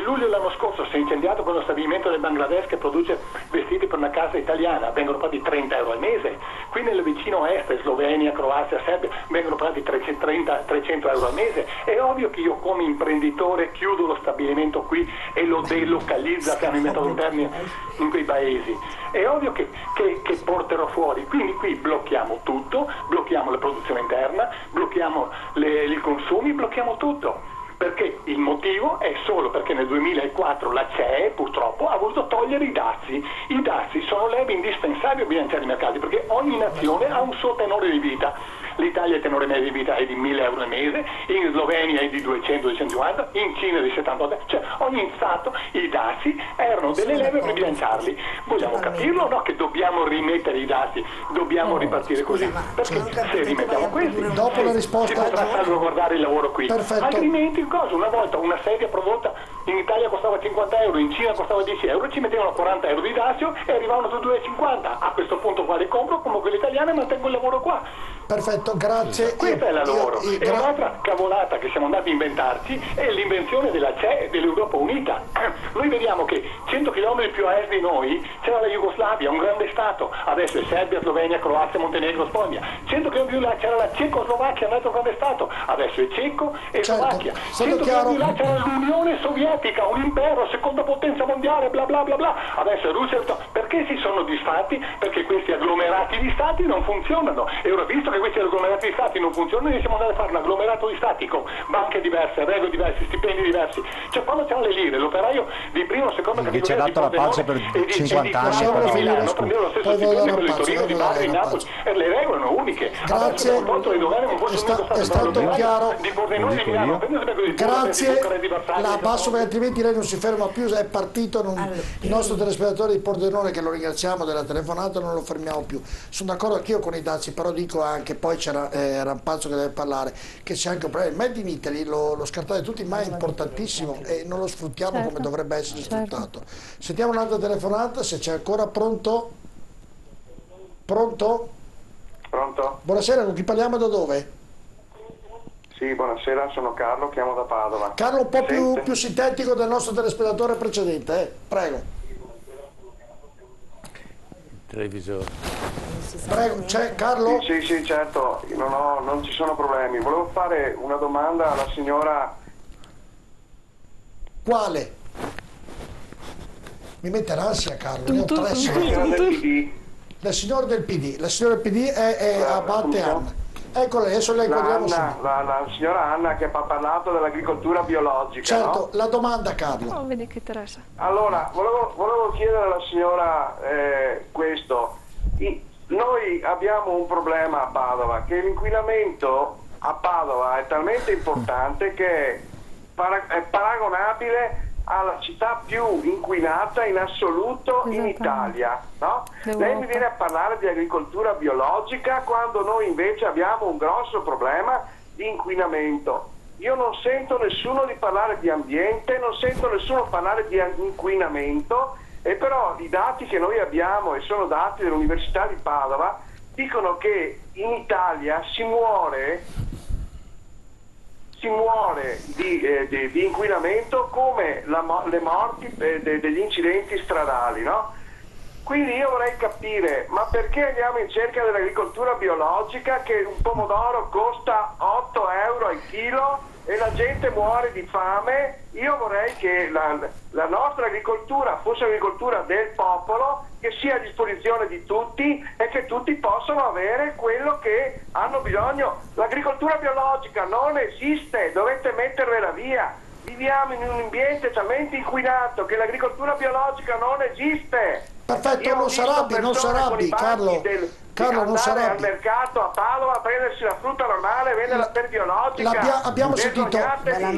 luglio dell'anno scorso si è incendiato quello stabilimento del Bangladesh che produce vestiti per una casa italiana, vengono pagati 30 euro al mese. Qui nel vicino est, Slovenia, Croazia, Serbia, vengono pagati 330, 300 euro al mese. È ovvio che io come imprenditore chiudo lo stabilimento qui e lo delocalizzo, hanno inventato un in quei paesi. È ovvio che, che- che porterò fuori. Quindi qui blocchiamo tutto, blocchiamo la produzione interna, blocchiamo le- i consumi, blocchiamo tutto. Perché il motivo è solo perché nel 2004 la CE purtroppo ha voluto togliere i dazi. I dazi sono leve indispensabili a bilanciare i mercati perché ogni nazione ha un suo tenore di vita. L'Italia il tenore medio di vita è di 1000 euro al mese, in Slovenia è di 200-250, in Cina è di 78, cioè ogni Stato i dazi erano delle leve per bilanciarli. Vogliamo capirlo o no che dobbiamo rimettere i dazi, dobbiamo ripartire così? Perché se rimettiamo questi Dopo la si risposta- potrà salvaguardare il lavoro qui. Perfetto. Altrimenti cosa? Una volta una sedia prodotta in Italia costava 50 euro, in Cina costava 10 euro, ci mettevano 40 euro di dazio e arrivavano su 2,50. A questo punto quale compro? Come quelle italiane mantengo il lavoro qua. Perfetto, grazie. Questa Io- è la io- loro. io- E un'altra cavolata che siamo andati a inventarci è l'invenzione della CE, dell'Europa Unita. Noi vediamo che 100 km più a est di noi c'era la Jugoslavia, un grande Stato. Adesso è Serbia, Slovenia, Croazia, Montenegro, Spagna. 100 km più là c'era la Cecoslovacchia, un altro grande Stato. Adesso è Ceco e Certo, Slovacchia. essendo 100 km più là c'era l'Unione Sovietica, un impero, seconda potenza mondiale, bla bla bla bla. Adesso è Russia. Perché si sono disfatti? Perché questi agglomerati di stati non funzionano. E ora visto che questi agglomerati di stati non funzionano, noi siamo andati a fare un agglomerato di stati con banche diverse, regole diverse, stipendi diversi. Cioè quando c'erano le lire, l'operaio di prima o seconda Che ci ha categoria di dato la pace per e di- 50 e di anni, di va Milano, bene, prendevano lo stesso stipendio per pace, Torino, di Bari, di Napoli. E le regole erano uniche. Grazie. È, sta- è stato chiaro. Di di Grazie, di di la di passo perché altrimenti lei non si ferma più, è partito, non- il nostro telespettatore di Pordenone che lo ringraziamo della telefonata non lo fermiamo più. Sono d'accordo anch'io con i dazi, però dico anche, poi c'era eh, Rampazzo che deve parlare, che c'è anche un problema. Il Made in Italy lo, lo scartate tutti, ma è importantissimo e non lo sfruttiamo come Certo, dovrebbe essere certo. sfruttato. Sentiamo un'altra telefonata, se c'è ancora pronto. Pronto? Pronto? Buonasera, con chi parliamo da dove? Sì, buonasera, sono Carlo, chiamo da Padova. Carlo un po' più, più sintetico del nostro telespettatore precedente, eh? prego. Televisore. Prego, c'è Carlo? Sì, sì, certo, non, ho- non ci sono problemi. Volevo fare una domanda alla signora Quale? Mi mette l'ansia Carlo, ne ho tre signore. La signora del PD, la signora del PD è, è Abate Anna. Eccola, adesso la La, inquadriamo la, la signora Anna che ha parlato dell'agricoltura biologica, Certo, no? la domanda Carlo. Oh, vedi che interessa. Allora, volevo, volevo chiedere alla signora eh, questo. I- noi abbiamo un problema a Padova, che l'inquinamento a Padova è talmente importante che para- è paragonabile alla città più inquinata in assoluto in Italia. No? Lei mi viene a parlare di agricoltura biologica quando noi invece abbiamo un grosso problema di inquinamento. Io non sento nessuno di parlare di ambiente, non sento nessuno parlare di inquinamento e però i dati che noi abbiamo e sono dati dell'Università di Padova dicono che in Italia si muore si muore di, eh, di- di inquinamento come la le morti eh, de- degli incidenti stradali, no? Quindi io vorrei capire, ma perché andiamo in cerca dell'agricoltura biologica che un pomodoro costa 8 euro al chilo e la gente muore di fame? Io vorrei che la, la nostra agricoltura fosse agricoltura del popolo, che sia a disposizione di tutti e che tutti possano avere quello che hanno bisogno. L'agricoltura biologica non esiste, dovete mettervela via. Viviamo in un ambiente talmente inquinato che l'agricoltura biologica non esiste. Perfetto, non s'arrabbi, non banchi Carlo. del- Carlo, non andare s'arrabbi. al mercato a Padova a prendersi la frutta normale venderla per biologica. L'abbia- abbiamo sentito,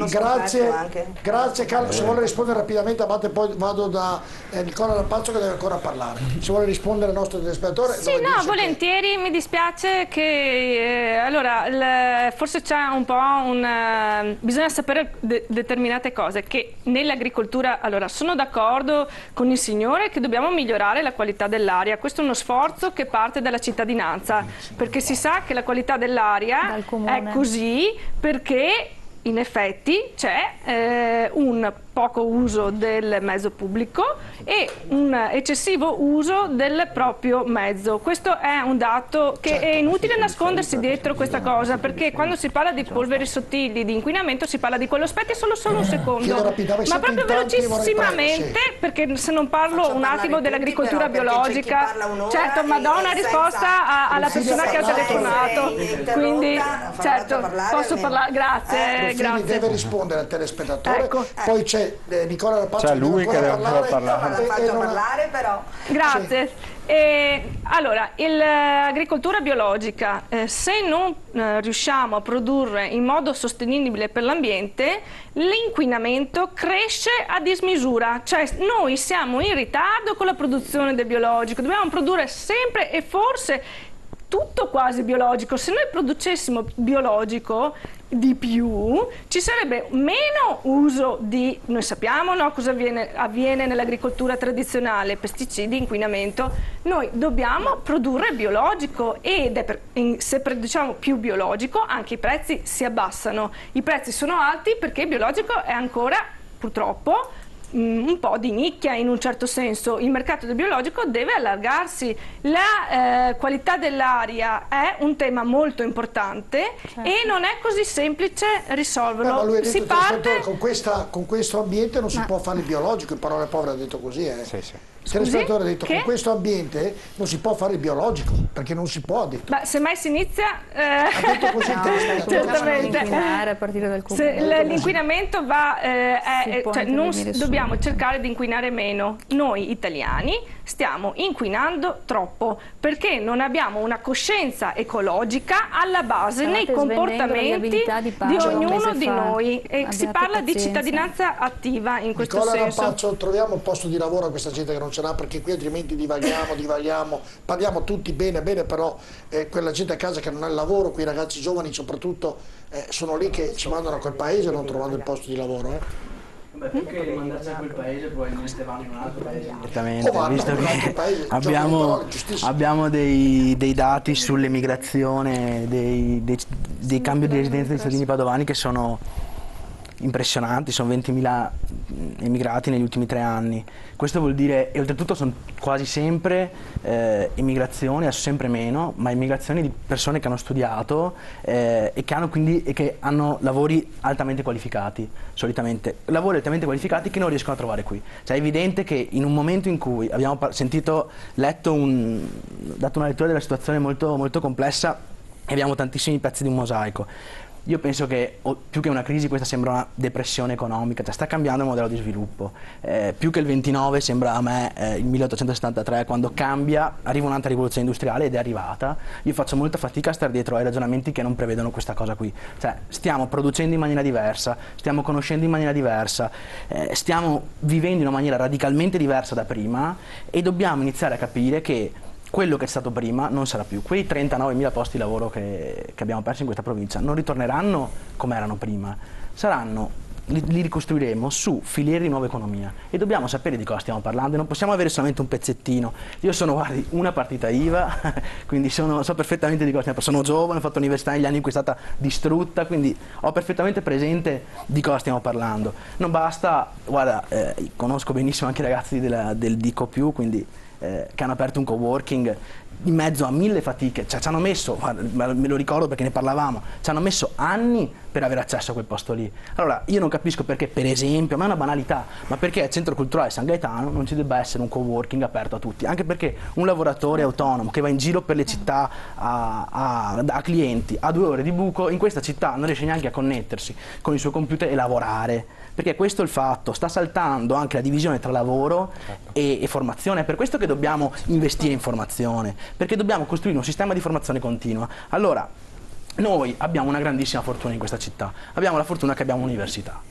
grazie, grazie Carlo, se vuole rispondere rapidamente Abate poi vado da eh, Nicola Rampazzo che deve ancora parlare, se vuole rispondere al nostro telespettatore Sì, no, volentieri, mi dispiace che eh, allora il- forse c'è un po' un eh, bisogna sapere de- determinate cose che nell'agricoltura allora sono d'accordo con il signore che dobbiamo migliorare la qualità dell'aria, questo è uno sforzo che parte dalla cittadinanza, perché si sa che la qualità dell'aria è così perché in effetti c'è eh, un poco uso del mezzo pubblico e un eccessivo uso del proprio mezzo. Questo è un dato che è inutile nascondersi dietro questa cosa perché quando si parla di polveri sottili, di inquinamento, si parla di quello. Aspetti solo, solo un secondo, ma proprio velocissimamente perché se non parlo un attimo dell'agricoltura biologica, certo, ma do una risposta alla persona che ha telefonato. Quindi, certo, posso parlare, grazie, Rufini grazie. deve rispondere al telespettatore Ecco. poi c'è eh, Nicola che deve lui che deve ancora parlare. L'ha e- e non parlare però. Grazie. Eh, allora, il- l'agricoltura biologica, eh, se non eh, riusciamo a produrre in modo sostenibile per l'ambiente, l'inquinamento cresce a dismisura, cioè noi siamo in ritardo con la produzione del biologico, dobbiamo produrre sempre e forse tutto quasi biologico. Se noi producessimo biologico di più, ci sarebbe meno uso di, noi sappiamo no, cosa avviene, avviene nell'agricoltura tradizionale, pesticidi, inquinamento, noi dobbiamo produrre biologico ed è per- in- se produciamo più biologico anche i prezzi si abbassano. I prezzi sono alti perché il biologico è ancora purtroppo un po' di nicchia in un certo senso. Il mercato del biologico deve allargarsi. La eh, qualità dell'aria è un tema molto importante e non è così semplice Beh, ma risolverlo. lui ha detto si parte con, questa- con questo ambiente non si Ma- può fare il biologico, in parole povere ha detto così. Eh. Il Scusi? Telespettatore ha detto Che? con questo ambiente non si può fare il biologico, perché non si può, ha detto. Beh, se mai si inizia, detto così eh, telespettatore. certamente. inquinare a partire dal Se comune. l- l'inquinamento va, eh, è- cioè, non dobbiamo cercare di inquinare meno. Noi italiani stiamo inquinando troppo perché non abbiamo una coscienza ecologica alla base nei State la comportamenti di di ognuno di fa. noi e si parla di pazienza. cittadinanza attiva in questo Nicola senso. Rampazzo, troviamo un posto di lavoro a questa gente che non l'ha perché qui altrimenti divaghiamo, divaghiamo, parliamo tutti bene, bene, però eh, quella gente a casa che non ha il lavoro, quei ragazzi giovani soprattutto, eh, sono lì che ci mandano a quel paese non trovando il posto di lavoro. eh. Beh, più che mandarci a quel paese, probabilmente vanno in un altro paese. Esattamente, visto in un altro che paese, abbiamo, abbiamo dei, dei dati sull'emigrazione, dei, dei, dei cambi di residenza dei cittadini padovani che sono impressionanti, sono 20.000 emigrati negli ultimi tre anni. Questo vuol dire, e oltretutto sono quasi sempre eh, immigrazioni, adesso sempre meno, ma immigrazioni di persone che hanno studiato eh, e che hanno quindi e che hanno lavori altamente qualificati, solitamente. Lavori altamente qualificati che non riescono a trovare qui. Cioè è evidente che in un momento in cui abbiamo sentito, letto un, dato una lettura della situazione molto, molto complessa abbiamo tantissimi pezzi di un mosaico. Io penso che più che una crisi questa sembra una depressione economica, cioè sta cambiando il modello di sviluppo. Eh, più che il 29 sembra a me eh, il 1873 quando cambia, arriva un'altra rivoluzione industriale ed è arrivata. Io faccio molta fatica a stare dietro ai ragionamenti che non prevedono questa cosa qui. Cioè stiamo producendo in maniera diversa, stiamo conoscendo in maniera diversa, eh, stiamo vivendo in una maniera radicalmente diversa da prima e dobbiamo iniziare a capire che quello che è stato prima non sarà più. Quei 39.000 posti di lavoro che, che, abbiamo perso in questa provincia non ritorneranno come erano prima, saranno, li, li, ricostruiremo su filiere di nuova economia e dobbiamo sapere di cosa stiamo parlando, non possiamo avere solamente un pezzettino. Io sono, guardi, una partita IVA, quindi sono, so perfettamente di cosa stiamo parlando, sono giovane, ho fatto università negli anni in cui è stata distrutta, quindi ho perfettamente presente di cosa stiamo parlando. Non basta, guarda, eh, conosco benissimo anche i ragazzi della, del Dico Più, quindi eh, che hanno aperto un coworking in mezzo a mille fatiche, cioè ci hanno messo, me lo ricordo perché ne parlavamo, ci hanno messo anni per avere accesso a quel posto lì. Allora io non capisco perché, per esempio, ma è una banalità, ma perché al centro culturale San Gaetano non ci debba essere un coworking aperto a tutti, anche perché un lavoratore autonomo che va in giro per le città a, a, a clienti a due ore di buco, in questa città non riesce neanche a connettersi con il suo computer e lavorare perché questo è il fatto, sta saltando anche la divisione tra lavoro e, e, formazione, è per questo che dobbiamo investire in formazione, perché dobbiamo costruire un sistema di formazione continua. Allora, noi abbiamo una grandissima fortuna in questa città, abbiamo la fortuna che abbiamo un'università,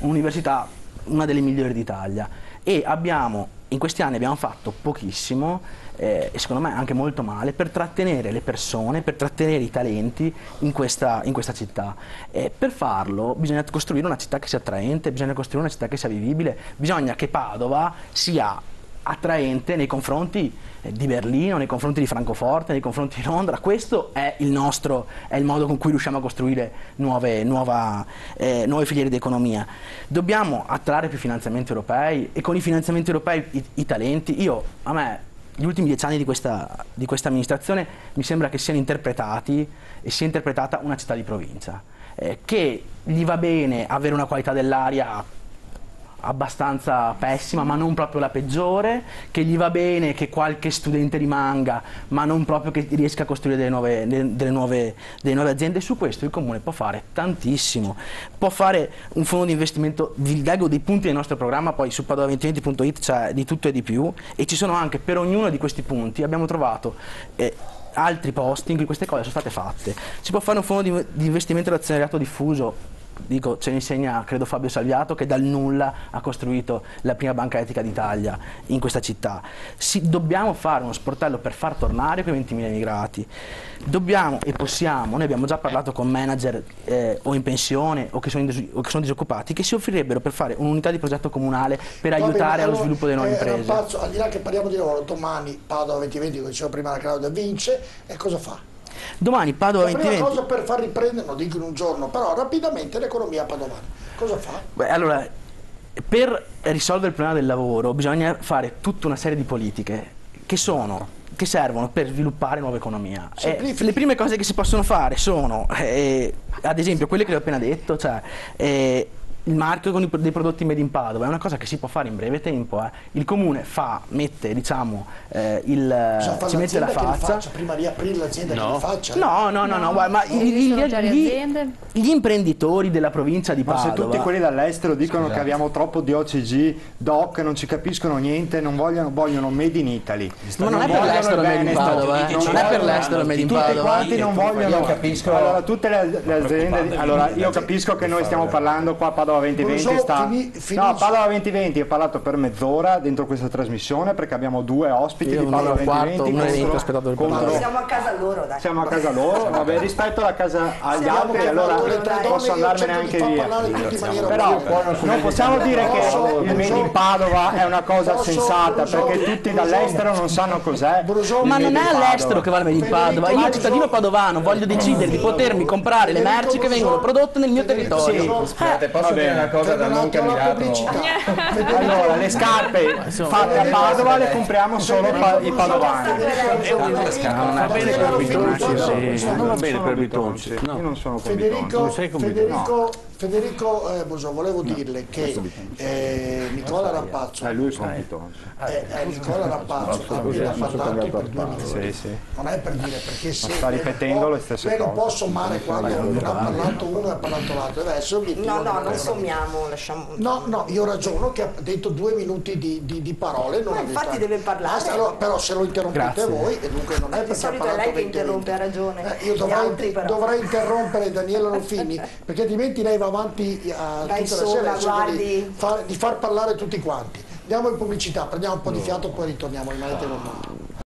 un'università una delle migliori d'Italia e abbiamo, in questi anni abbiamo fatto pochissimo eh, e secondo me anche molto male, per trattenere le persone, per trattenere i talenti in questa, in questa città. E per farlo bisogna costruire una città che sia attraente, bisogna costruire una città che sia vivibile, bisogna che Padova sia attraente nei confronti eh, di Berlino, nei confronti di Francoforte, nei confronti di Londra. Questo è il nostro, è il modo con cui riusciamo a costruire nuove, nuova, eh, nuove filiere di economia. Dobbiamo attrarre più finanziamenti europei e con i finanziamenti europei i, i talenti. Io, a me gli ultimi dieci anni di questa, di questa, amministrazione mi sembra che siano interpretati e sia interpretata una città di provincia, eh, che gli va bene avere una qualità dell'aria abbastanza pessima, ma non proprio la peggiore, che gli va bene che qualche studente rimanga, ma non proprio che riesca a costruire delle nuove, delle nuove, delle nuove aziende. Su questo il Comune può fare tantissimo, può fare un fondo di investimento, vi leggo dei punti del nostro programma, poi su padova2020.it c'è di tutto e di più, e ci sono anche per ognuno di questi punti, abbiamo trovato... Eh, altri posti in cui queste cose sono state fatte. Si può fare un fondo di, di investimento dell'azionariato diffuso dico, ce ne insegna credo Fabio Salviato che dal nulla ha costruito la prima banca etica d'Italia in questa città. Si, dobbiamo fare uno sportello per far tornare quei 20.000 immigrati. Dobbiamo e possiamo, noi abbiamo già parlato con manager eh, o in pensione o che, sono, o che, sono, disoccupati, che si offrirebbero per fare un'unità di progetto comunale per Va aiutare allo sviluppo delle nuove eh, imprese. Rampazzo, al di là che parliamo di lavoro, domani Padova 2020, come dicevo prima la Claudia, vince e cosa fa? Domani Padova 2020. La prima cosa per far riprendere, non dico in un giorno, però rapidamente l'economia padovana. Cosa fa? Beh, allora, per risolvere il problema del lavoro bisogna fare tutta una serie di politiche che sono che servono per sviluppare nuova economia. Eh, le prime cose che si possono fare sono, eh, ad esempio, quelle che ho appena detto, cioè eh, il marchio con i, dei prodotti made in Padova è una cosa che si può fare in breve tempo. Eh. Il comune fa, mette, diciamo, eh, il, ci mette la faccia. faccia. Prima di aprire l'azienda no. che faccia. No, no, no, no, no guarda, ma gli, gli, gli, gli, imprenditori della provincia di Padova. Ma se tutti quelli dall'estero dicono Scusate. che abbiamo troppo di OCG, DOC, non ci capiscono niente, non vogliono, vogliono made in Italy. Ma non, non è per l'estero made in Padova, eh. non è per l'estero made in Padova. Tutti quanti non vogliono. Allora, tutte le, le aziende. Allora, io capisco che noi stiamo parlando qua a Padova Padova 2020 sta... Fini, no, Padova 2020 ho parlato per mezz'ora dentro questa trasmissione perché abbiamo due ospiti Io di Padova 2020 quarto, contro, contro... siamo a casa loro dai. siamo a casa loro vabbè rispetto alla casa agli siamo altri allora posso andarmene anche via. però non possiamo dire che il Made in Padova è una cosa sensata perché tutti dall'estero non sanno cos'è ma non è all'estero che va il Made in Padova. Io cittadino padovano voglio decidere di potermi comprare le merci che vengono prodotte nel mio territorio. Scusate posso bene. una cosa da non candidato. Allora, le scarpe fatte a Padova le compriamo solo pa- i padovani. Non va bene per Bitonci, non va bene per Bitonci. Io non sono con Federico, Non sei con Federico, Federico eh, Boso, volevo dirle che eh, Nicola Rampazzo, Eh, eh, eh, Nicola Rampazzo ha appena parlato per due minuti. Sì, sì. Non è per dire perché se sta ripetendo le stesse lei non cose. può sommare quando ha parlato uno e ha parlato l'altro. Deve essere obiettivo. No, no, non sommiamo, lasciamo... No, no, io ragiono che ha detto due minuti di, di- di parole. Non Ma infatti deve parlare. Basta, allora, però se lo interrompete Grazie. voi, e dunque non è Di perché ha solito è lei che 20 interrompe, ha ragione. eh, io dovrei, dovrei interrompere Daniela Ruffini perché altrimenti lei va avanti a Dai, tutta la insomma, sera di, far- di far parlare tutti quanti. Andiamo in pubblicità, prendiamo un po' di fiato e poi ritorniamo, rimanete con noi.